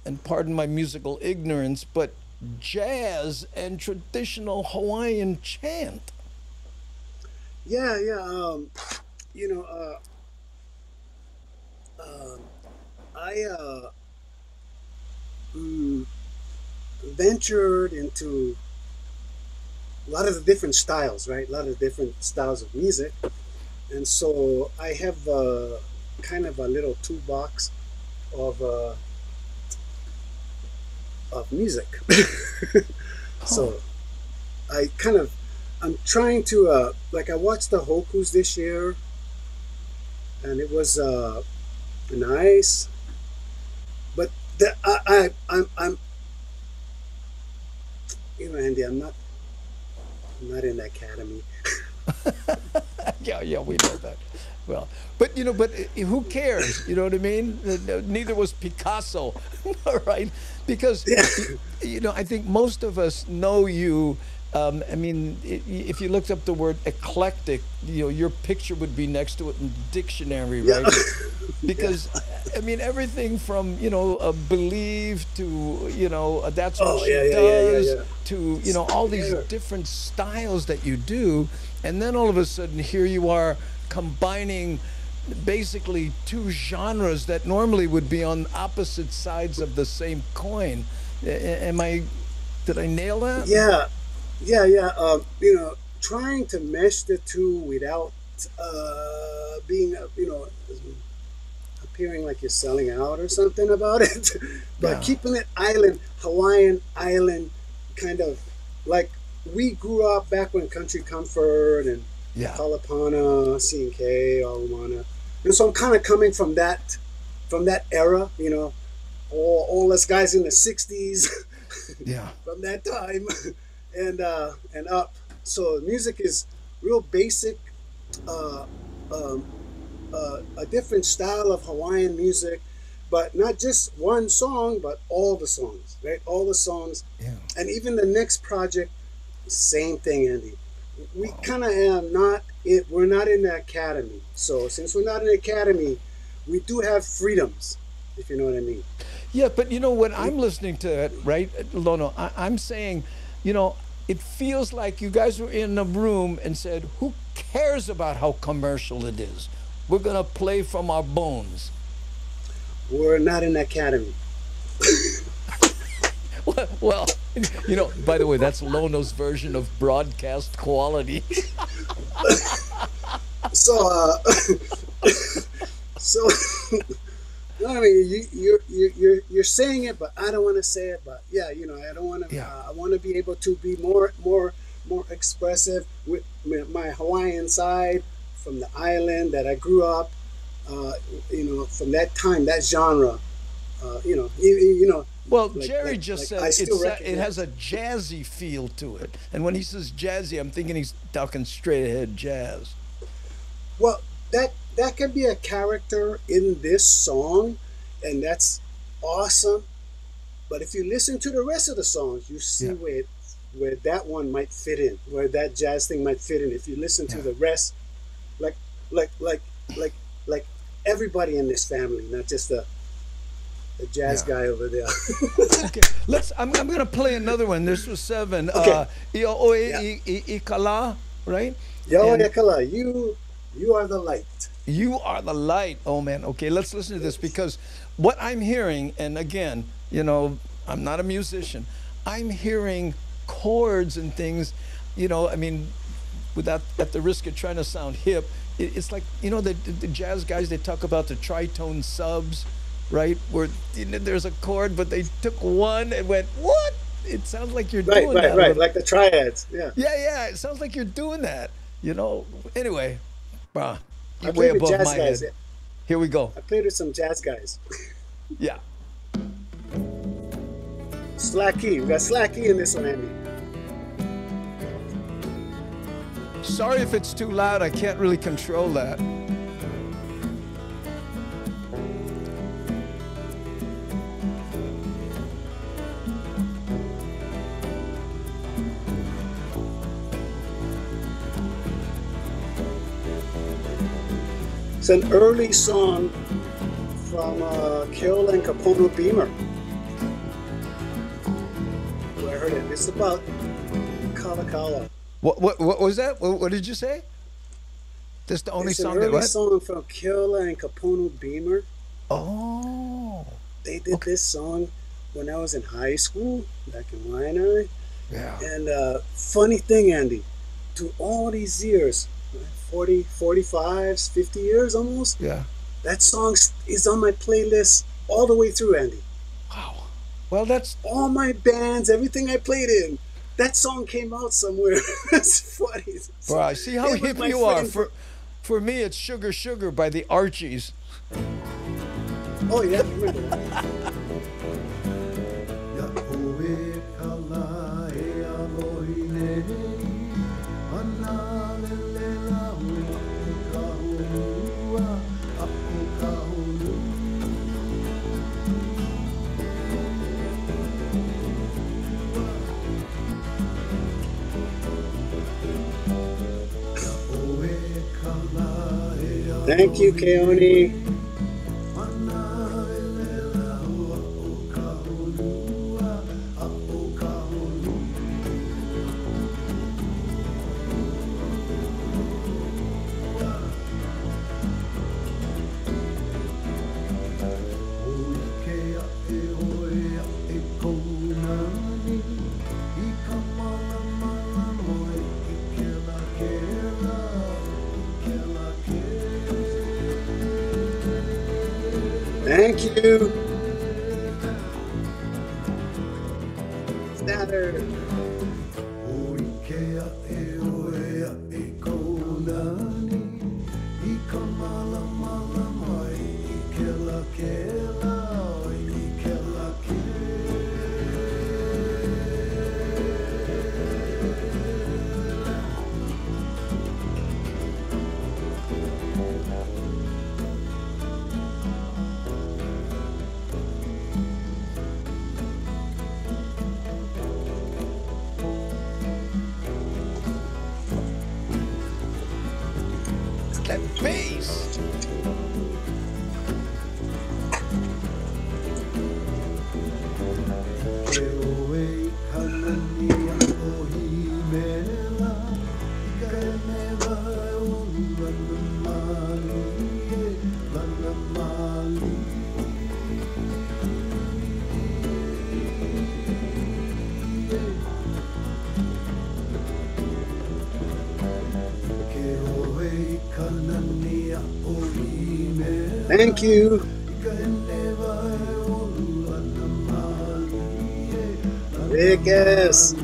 and pardon my musical ignorance, but jazz and traditional Hawaiian chant. Yeah, yeah. Um, you know, uh, um, I uh, mm, ventured into a lot of the different styles, right? A lot of different styles of music, and so I have uh, kind of a little toolbox of uh, of music. so I kind of I'm trying to uh, like I watched the Hokus this year, and it was uh, nice. But the, I, I I'm I'm you know Andy I'm not not in the academy. yeah, yeah, we know that. Well, but you know, but uh, who cares? You know what I mean? Uh, Neither was Picasso, all right? Because you know, I think most of us know you. Um, I mean, if you looked up the word eclectic, you know, your picture would be next to it in the dictionary, right? because I mean, everything from you know, uh, believe to you know, uh, that's what Oh, she yeah, yeah, yeah, yeah, does yeah. to you know all these different styles that you do. And then all of a sudden here you are combining basically two genres that normally would be on opposite sides of the same coin. A- a- am i did i nail that? Yeah, yeah, yeah. Um, you know, trying to mesh the two without uh, being, uh, you know, appearing like you're selling out or something about it, but Yeah. keeping it island, Hawaiian island, kind of like we grew up back when Country Comfort and Yeah. Kalapana, C&K. And so I'm kind of coming from that, from that era, you know, all, all us guys in the 60s Yeah. from that time and uh, and up. So music is real basic, uh, um, uh, a different style of Hawaiian music, but not just one song, but all the songs, right? All the songs, Yeah. and even the next project, same thing, Andy. We kind of am not it. We're not in the academy, so since we're not in the academy, we do have freedoms, if you know what I mean. Yeah, but you know when I'm listening to it, right, Lono, I, I'm saying, you know, it feels like you guys were in a room and said, "Who cares about how commercial it is? We're gonna play from our bones." We're not in the academy. Well, well, you know, by the way, that's Lono's version of broadcast quality. so uh so I mean you you you you're you're saying it but I don't want to say it but yeah you know I don't want to Yeah. uh, I want to be able to be more more more expressive with my, Hawaiian side from the island that I grew up uh you know from that time that genre uh you know you, you know Well, like- Jerry like- just like said it's, it has a jazzy feel to it, and when he says jazzy, I'm thinking he's talking straight ahead jazz. Well, that that can be a character in this song, and that's awesome. But if you listen to the rest of the songs, you see Yeah. where where that one might fit in, where that jazz thing might fit in. If you listen to the rest, like like like like like everybody in this family, not just the the jazz Yeah. guy over there. okay, let's. I'm, I'm gonna play another one. This was seven. Okay. Uh, Yeah. i- i- ikala, right? Yo, Yakala, you you are the light. You are the light. Oh man. Okay, let's listen to this because what I'm hearing, and again, you know, I'm not a musician. I'm hearing chords and things. You know, I mean, without at the risk of trying to sound hip, it, it's like you know the, the jazz guys they talk about the tritone subs, right? Where you know, there's a chord, but they took one and went what? It sounds like you're Right, doing right, that. right. Like the triads. Yeah. Yeah, yeah. It sounds like you're doing that. You know. Anyway, uh, I way played with above jazz my guys. head. Here we go. I played with some jazz guys. Yeah. Slacky. We got Slacky in this one, Andy. Sorry if it's too loud. I can't really control that. It's an early song from uh, Keola and Kapono Beamer. I heard it. It's about Kalakaua. What what what was that? What, what did you say? That's the only it's song an that early what? song from Keola and Kapono Beamer. Oh. They did this song when I was in high school back in Waianae. Yeah. And uh, funny thing, Andy, to all these years, 40, 45, 50 years almost, Yeah. that song is on my playlist all the way through, Andy. Wow. Well, that's all my bands, everything I played in. That song came out somewhere. it's funny. Bro, I see how hip you are. For for me, it's Sugar Sugar by the Archies. Oh yeah, Thank you, Keone. You. Thank you. Rickus.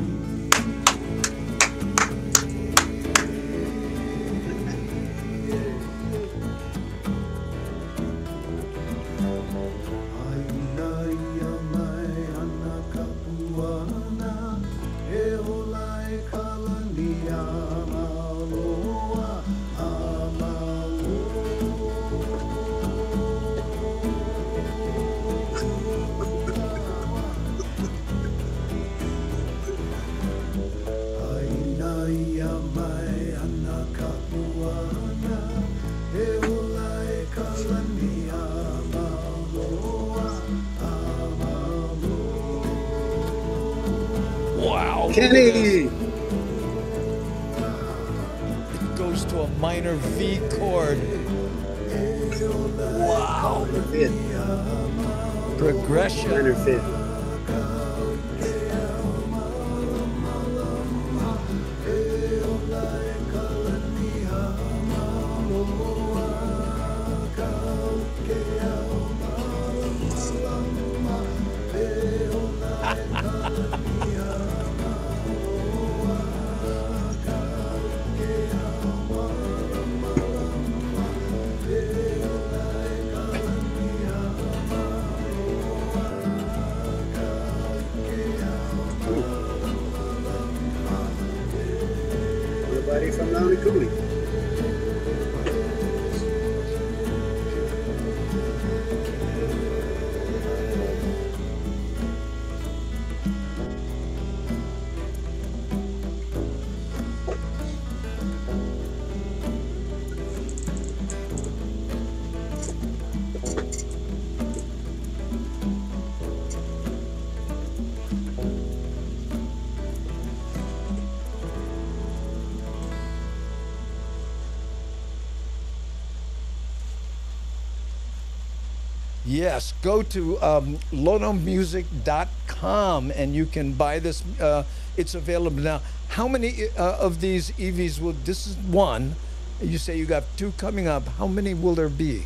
Yes, go to um, lonomusic.com and you can buy this. Uh, it's available now. How many uh, of these EPs will? This is one. You say you got two coming up. How many will there be?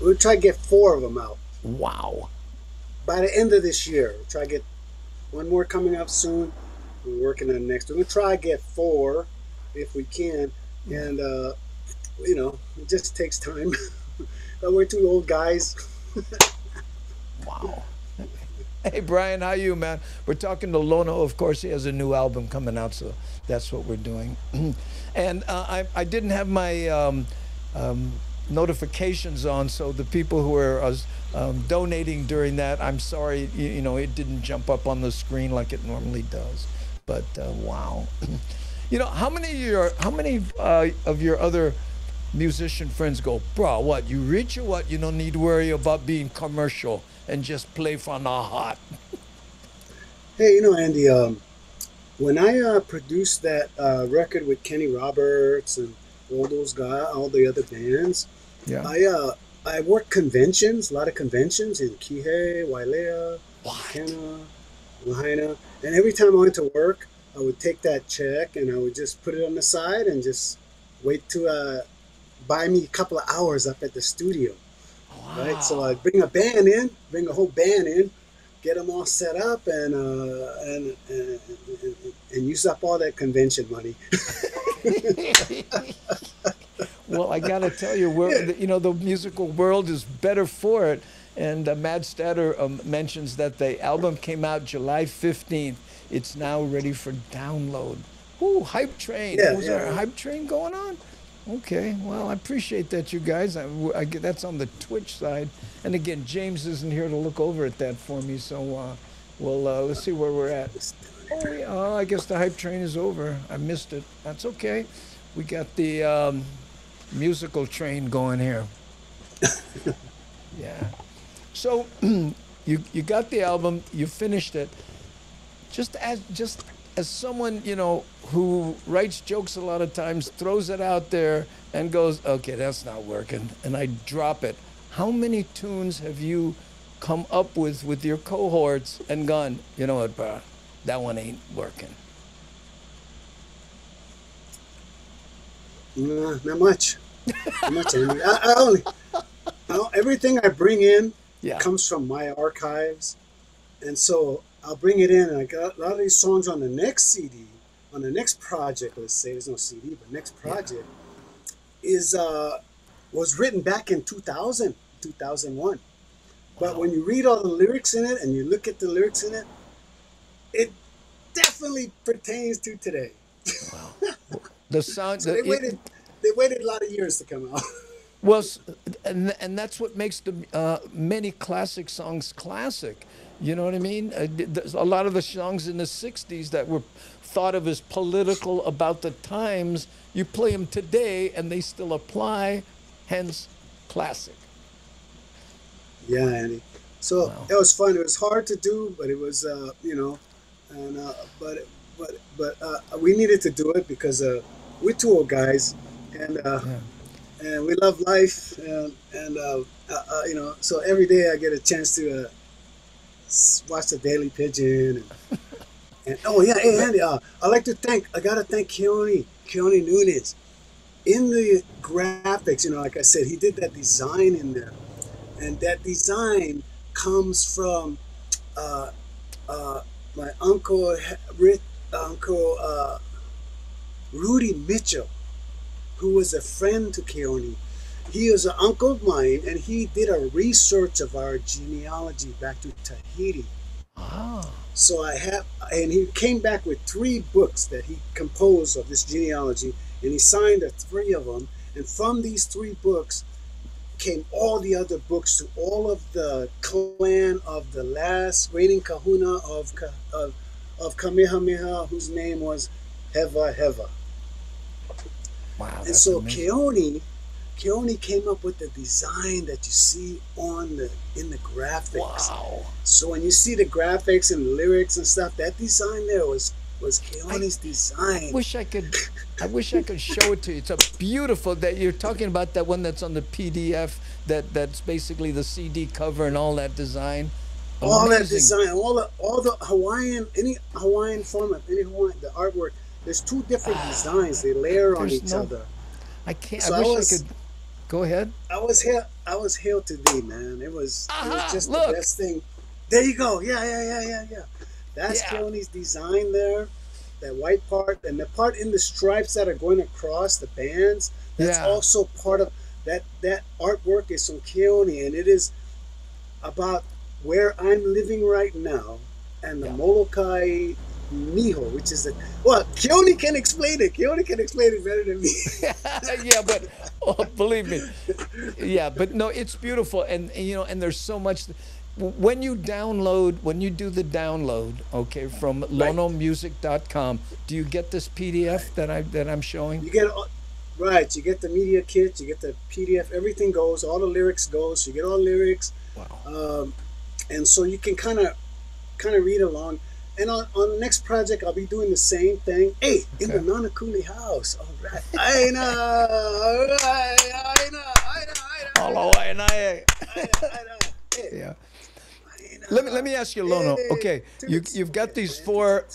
We'll try to get four of them out. Wow. By the end of this year, we'll try to get one more coming up soon. We're working on the next one. We'll try to get four if we can. And, uh, you know, it just takes time. we're two old guys. wow. Hey Brian, how you man? We're talking to Lono. Of course, he has a new album coming out, so that's what we're doing. and uh, I, I didn't have my um, um, notifications on, so the people who are uh, um, donating during that, I'm sorry, you, you, know, it didn't jump up on the screen like it normally does. But uh, wow, you know, how many of your how many uh, of your other musician friends go, bro, what, you rich or what? You don't need to worry about being commercial and just play from the heart. hey, you know, Andy, um, when I uh, produced that uh, record with Kenny Roberts and all those guys, all the other bands, yeah. I uh, I worked conventions, a lot of conventions in Kihei, Wailea, Kenna, Lahaina, and every time I went to work, I would take that check and I would just put it on the side and just wait to uh, buy me a couple of hours up at the studio. Wow. Right, so I'd bring a band in, bring a whole band in, get them all set up, and uh, and, and, and and use up all that convention money. well, I got to tell you, we're, you know, the musical world is better for it. And uh, Mad Statter um, mentions that the album came out July 15th. It's now ready for download. Ooh, hype train. Yeah, Was yeah. there a hype train going on? Okay, well, I appreciate that, you guys. I, I that's on the Twitch side, and again, James isn't here to look over at that for me, so uh, well, uh, let's see where we're at. Oh, yeah, oh, I guess the hype train is over. I missed it. That's okay. We got the um, musical train going here. yeah. So you you got the album, you finished it. Just as just as someone you know who writes jokes a lot of times, throws it out there and goes, "Okay, that's not working," and I drop it. How many tunes have you come up with with your cohorts and gone? You know what, bro? That one ain't working. Nah, not much. Not much. I, I only, I everything I bring in Yeah. comes from my archives, and so I'll bring it in. And I got a lot of these songs on the next CD, on the next project. Let's say there's no CD, but next project is uh was written back in 2000, 2001. But when you read all the lyrics in it and you look at the lyrics in it, it definitely pertains to today. Wow. The sound. So the- they waited. They waited a lot of years to come out. Well, and and that's what makes the uh, many classic songs classic. You know what I mean? Uh, there's a lot of the songs in the '60s that were thought of as political about the times. You play them today, and they still apply. Hence, classic. Yeah, Andy. So it was fun. It was hard to do, but it was, uh, you know, and uh, but but but uh, we needed to do it because uh, we're two old guys, and uh, and we love life, and and uh, uh, uh, you know, so every day I get a chance to uh, watch the Daily Pidgin. And, and oh yeah, hey Andy, uh, I like to thank. I gotta thank Keone, Keone Nunez. In the graphics, you know, like I said, he did that design in there and that design comes from uh, uh, my uncle uncle uh, Rudy Mitchell, who was a friend to Keone. He is an uncle of mine, and he did a research of our genealogy back to Tahiti. Ah. So I have, and he came back with three books that he composed of this genealogy, and he signed the three of them. And from these three books came all the other books to all of the clan of the last reigning kahuna of of, of Kamehameha, whose name was Hewahewa. Wow. And so Keone, Keone came up with the design that you see on the in the graphics. Wow. So when you see the graphics and the lyrics and stuff, that design there was was Keone's design. I Wish I could. I wish I could show it to you. It's a beautiful that you're talking about that one that's on the PDF. That that's basically the CD cover and all that design. all that design, all the all the Hawaiian, any Hawaiian form of any Hawaiian, the artwork. There's two different ah. designs. They layer on There's each no- other. I can't. So I I wish I, was- could. Go ahead. I was here. I was hailed today, man. It was, it was just look. the best thing. There you go. Yeah, yeah, yeah, yeah, yeah. That's Keone's design there. That white part and the part in the stripes that are going across the bands. That's Yeah. also part of that. That artwork is from Keone, and it is about where I'm living right now, and the Molokai Miho, which is the well, Keone can explain it. Keone can explain it better than me. yeah, but oh, believe me, yeah, but no, it's beautiful, and and, you know, and there's so much. When you download, when you do the download, okay, from lonomusic.com, do you get this PDF that I that I'm showing? You get all, right. You get the media kit. You get the PDF. Everything goes. All the lyrics goes. You get all lyrics. Wow. Um, and so you can kind of kind of read along. And on, on the next project, I'll be doing the same thing. Hey, in the Nanakuli house. All right. Aina, all right, aina, aina, Hello, and I. Yeah. Let me let me ask you, Lono. Okay, you you've got these four,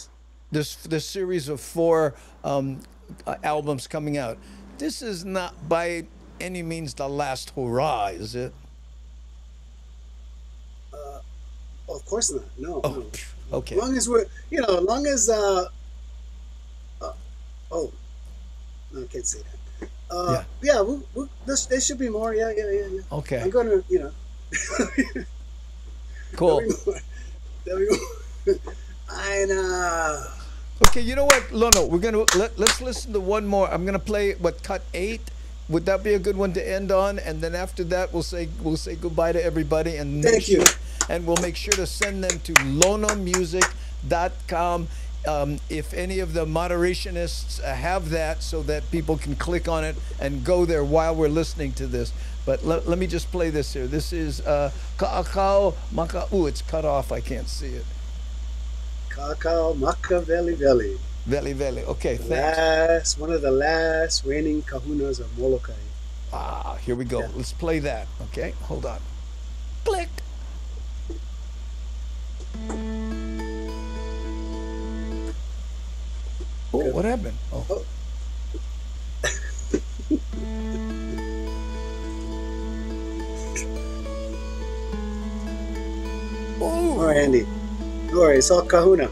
this this series of four um, uh, albums coming out. This is not by any means the last hurrah, is it? Oh, of course not. No. no. Okay. As long as we're, you know, as long as, uh, uh oh, no, I can't say that. Uh, yeah, we, we, this, there should be more. Yeah, yeah, yeah, yeah. Okay. I'm gonna, you know. Cool. There we go. I know. Okay, you know what, Lono? We're gonna let let's listen to one more. I'm gonna play what cut eight. Would that be a good one to end on? And then after that, we'll say we'll say goodbye to everybody and Thank you. And we'll make sure to send them to lonomusic.com. um, if any of the moderationists have that so that people can click on it and go there while we're listening to this. But let, let me just play this here. This is uh, Ka'akao Maka. Ooh, it's cut off. I can't see it. Kakao Makaveli Veli. Veli Veli. Okay, The thanks. Last, one of the last reigning kahunas of Molokai. Ah, here we go. Let's play that. Okay, hold on. Click. What happened? Oh. All right, Andy. Don't it's all kahuna.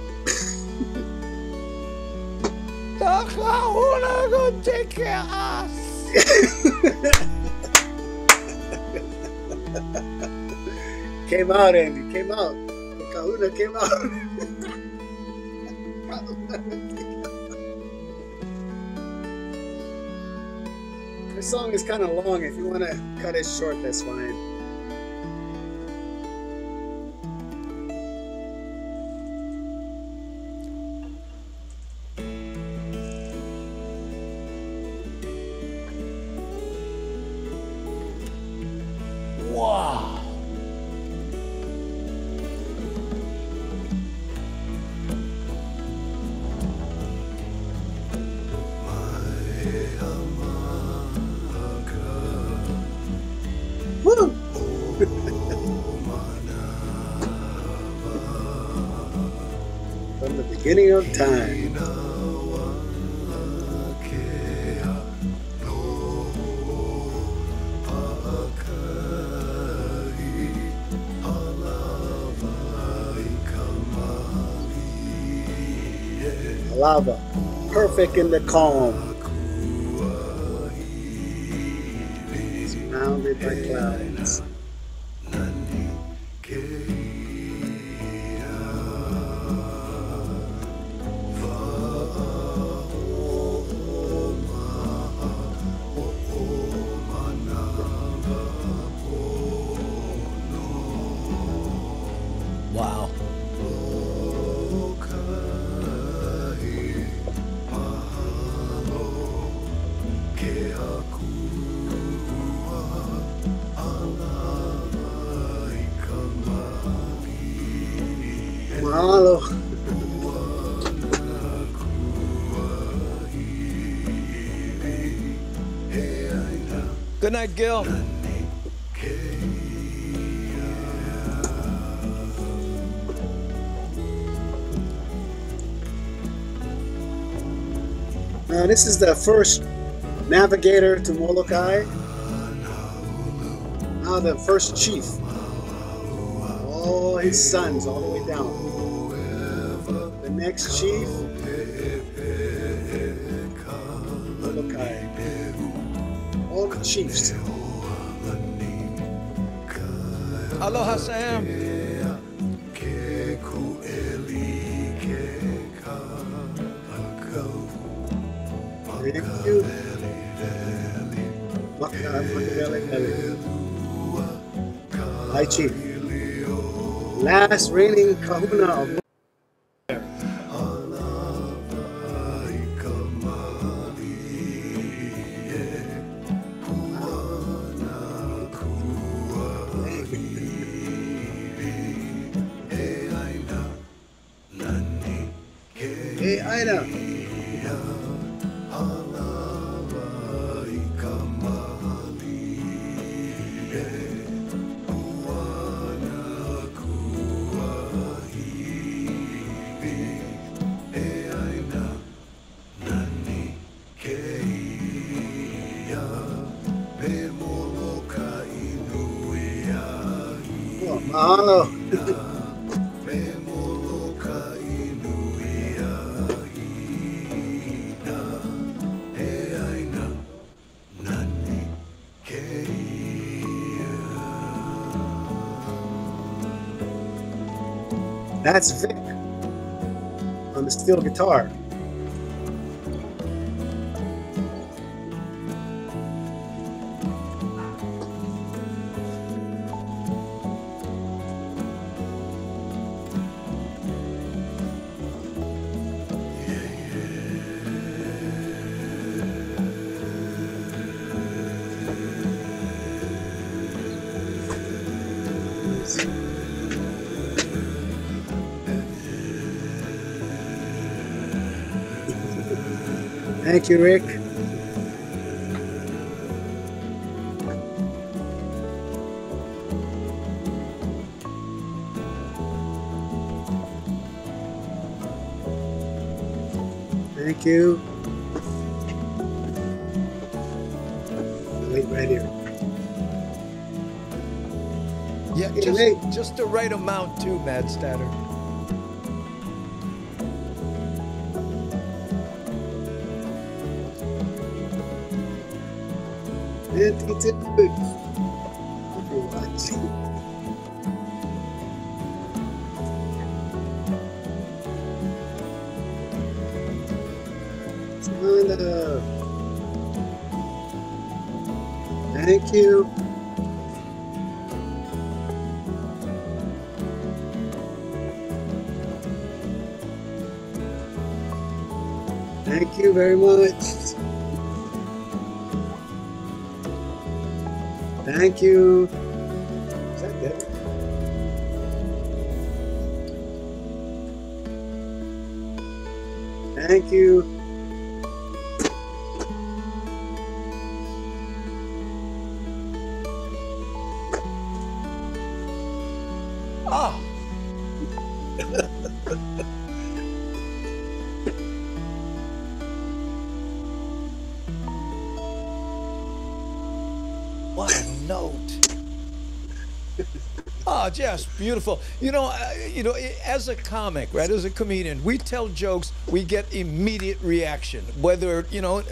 The kahuna gonna take care of us. Came out, Andy. Came out. The kahuna came out. this song is kind of long. If you want to cut it short, that's fine. Of time. Lava, perfect in the calm. Surrounded by clouds. Night. Now, uh, this is the first navigator to Molokai. Now, the first chief. All his sons, all the way down. The next chief, the chiefs. Aloha, Sam. Thank you. Hi, Chief. Last reigning kahuna of That's Vic on the steel guitar. Thank you, Rick. Thank you. Wait right here. Yeah, just, just the right amount too, Mad Statter. Thank you, Thank you. Is that good? Thank you. Oh. Oh, just beautiful. You know, uh, you know, as a comic, right, as a comedian, we tell jokes, we get immediate reaction. Whether you know,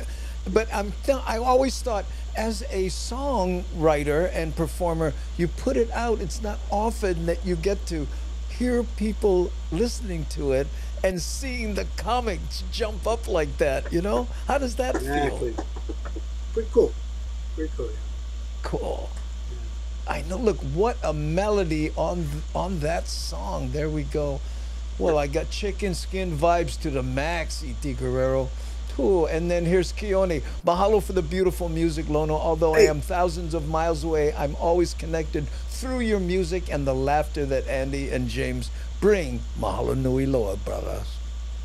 but I'm, I always thought, as a songwriter and performer, you put it out. It's not often that you get to hear people listening to it and seeing the comics jump up like that. You know, how does that Exactly. feel? Pretty cool. Pretty cool. Yeah. Cool. I know. Look, what a melody on on that song. There we go. Well, I got chicken skin vibes to the max, E.T. Guerrero. Ooh, and then here's Keone. Mahalo for the beautiful music, Lono. Although I am thousands of miles away, I'm always connected through your music and the laughter that Andy and James bring. Mahalo nui loa, brothers.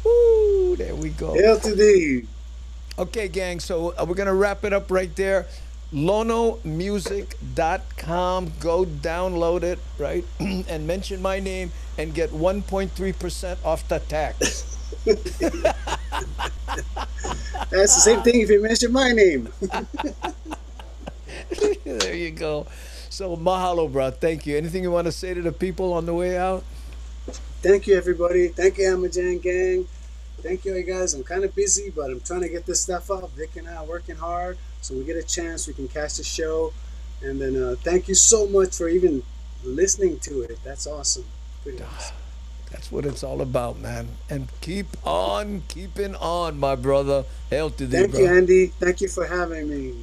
Woo, there we go. Thee. Okay, gang, so uh, we're going to wrap it up right there. lonomusic.com. Go download it, right? and mention my name and get 1.3% off the tax. That's the same thing if you mention my name. there you go. So, mahalo, bro. Thank you. Anything you want to say to the people on the way out? Thank you, everybody. Thank you, Hamajang Gang. Thank you, you guys. I'm kind of busy, but I'm trying to get this stuff up. Vic and I are working hard, so we get a chance, we can catch the show. And then uh, thank you so much for even listening to it. That's awesome. Pretty awesome. That's what it's all about, man. And keep on keeping on, my brother. Hail to thee, Thank you, Andy. Thank you for having me.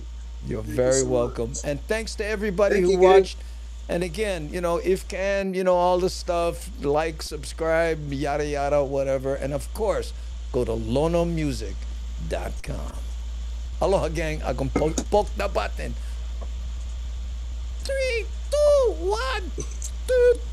You're Thank you very so welcome. And thanks to everybody Thank who you, watched. And again, you know, if can, you know, all the stuff, like, subscribe, yada, yada, whatever. And of course, go to lonomusic.com. Aloha, gang. Going to poke, poke the button. Three, two, one. Toot.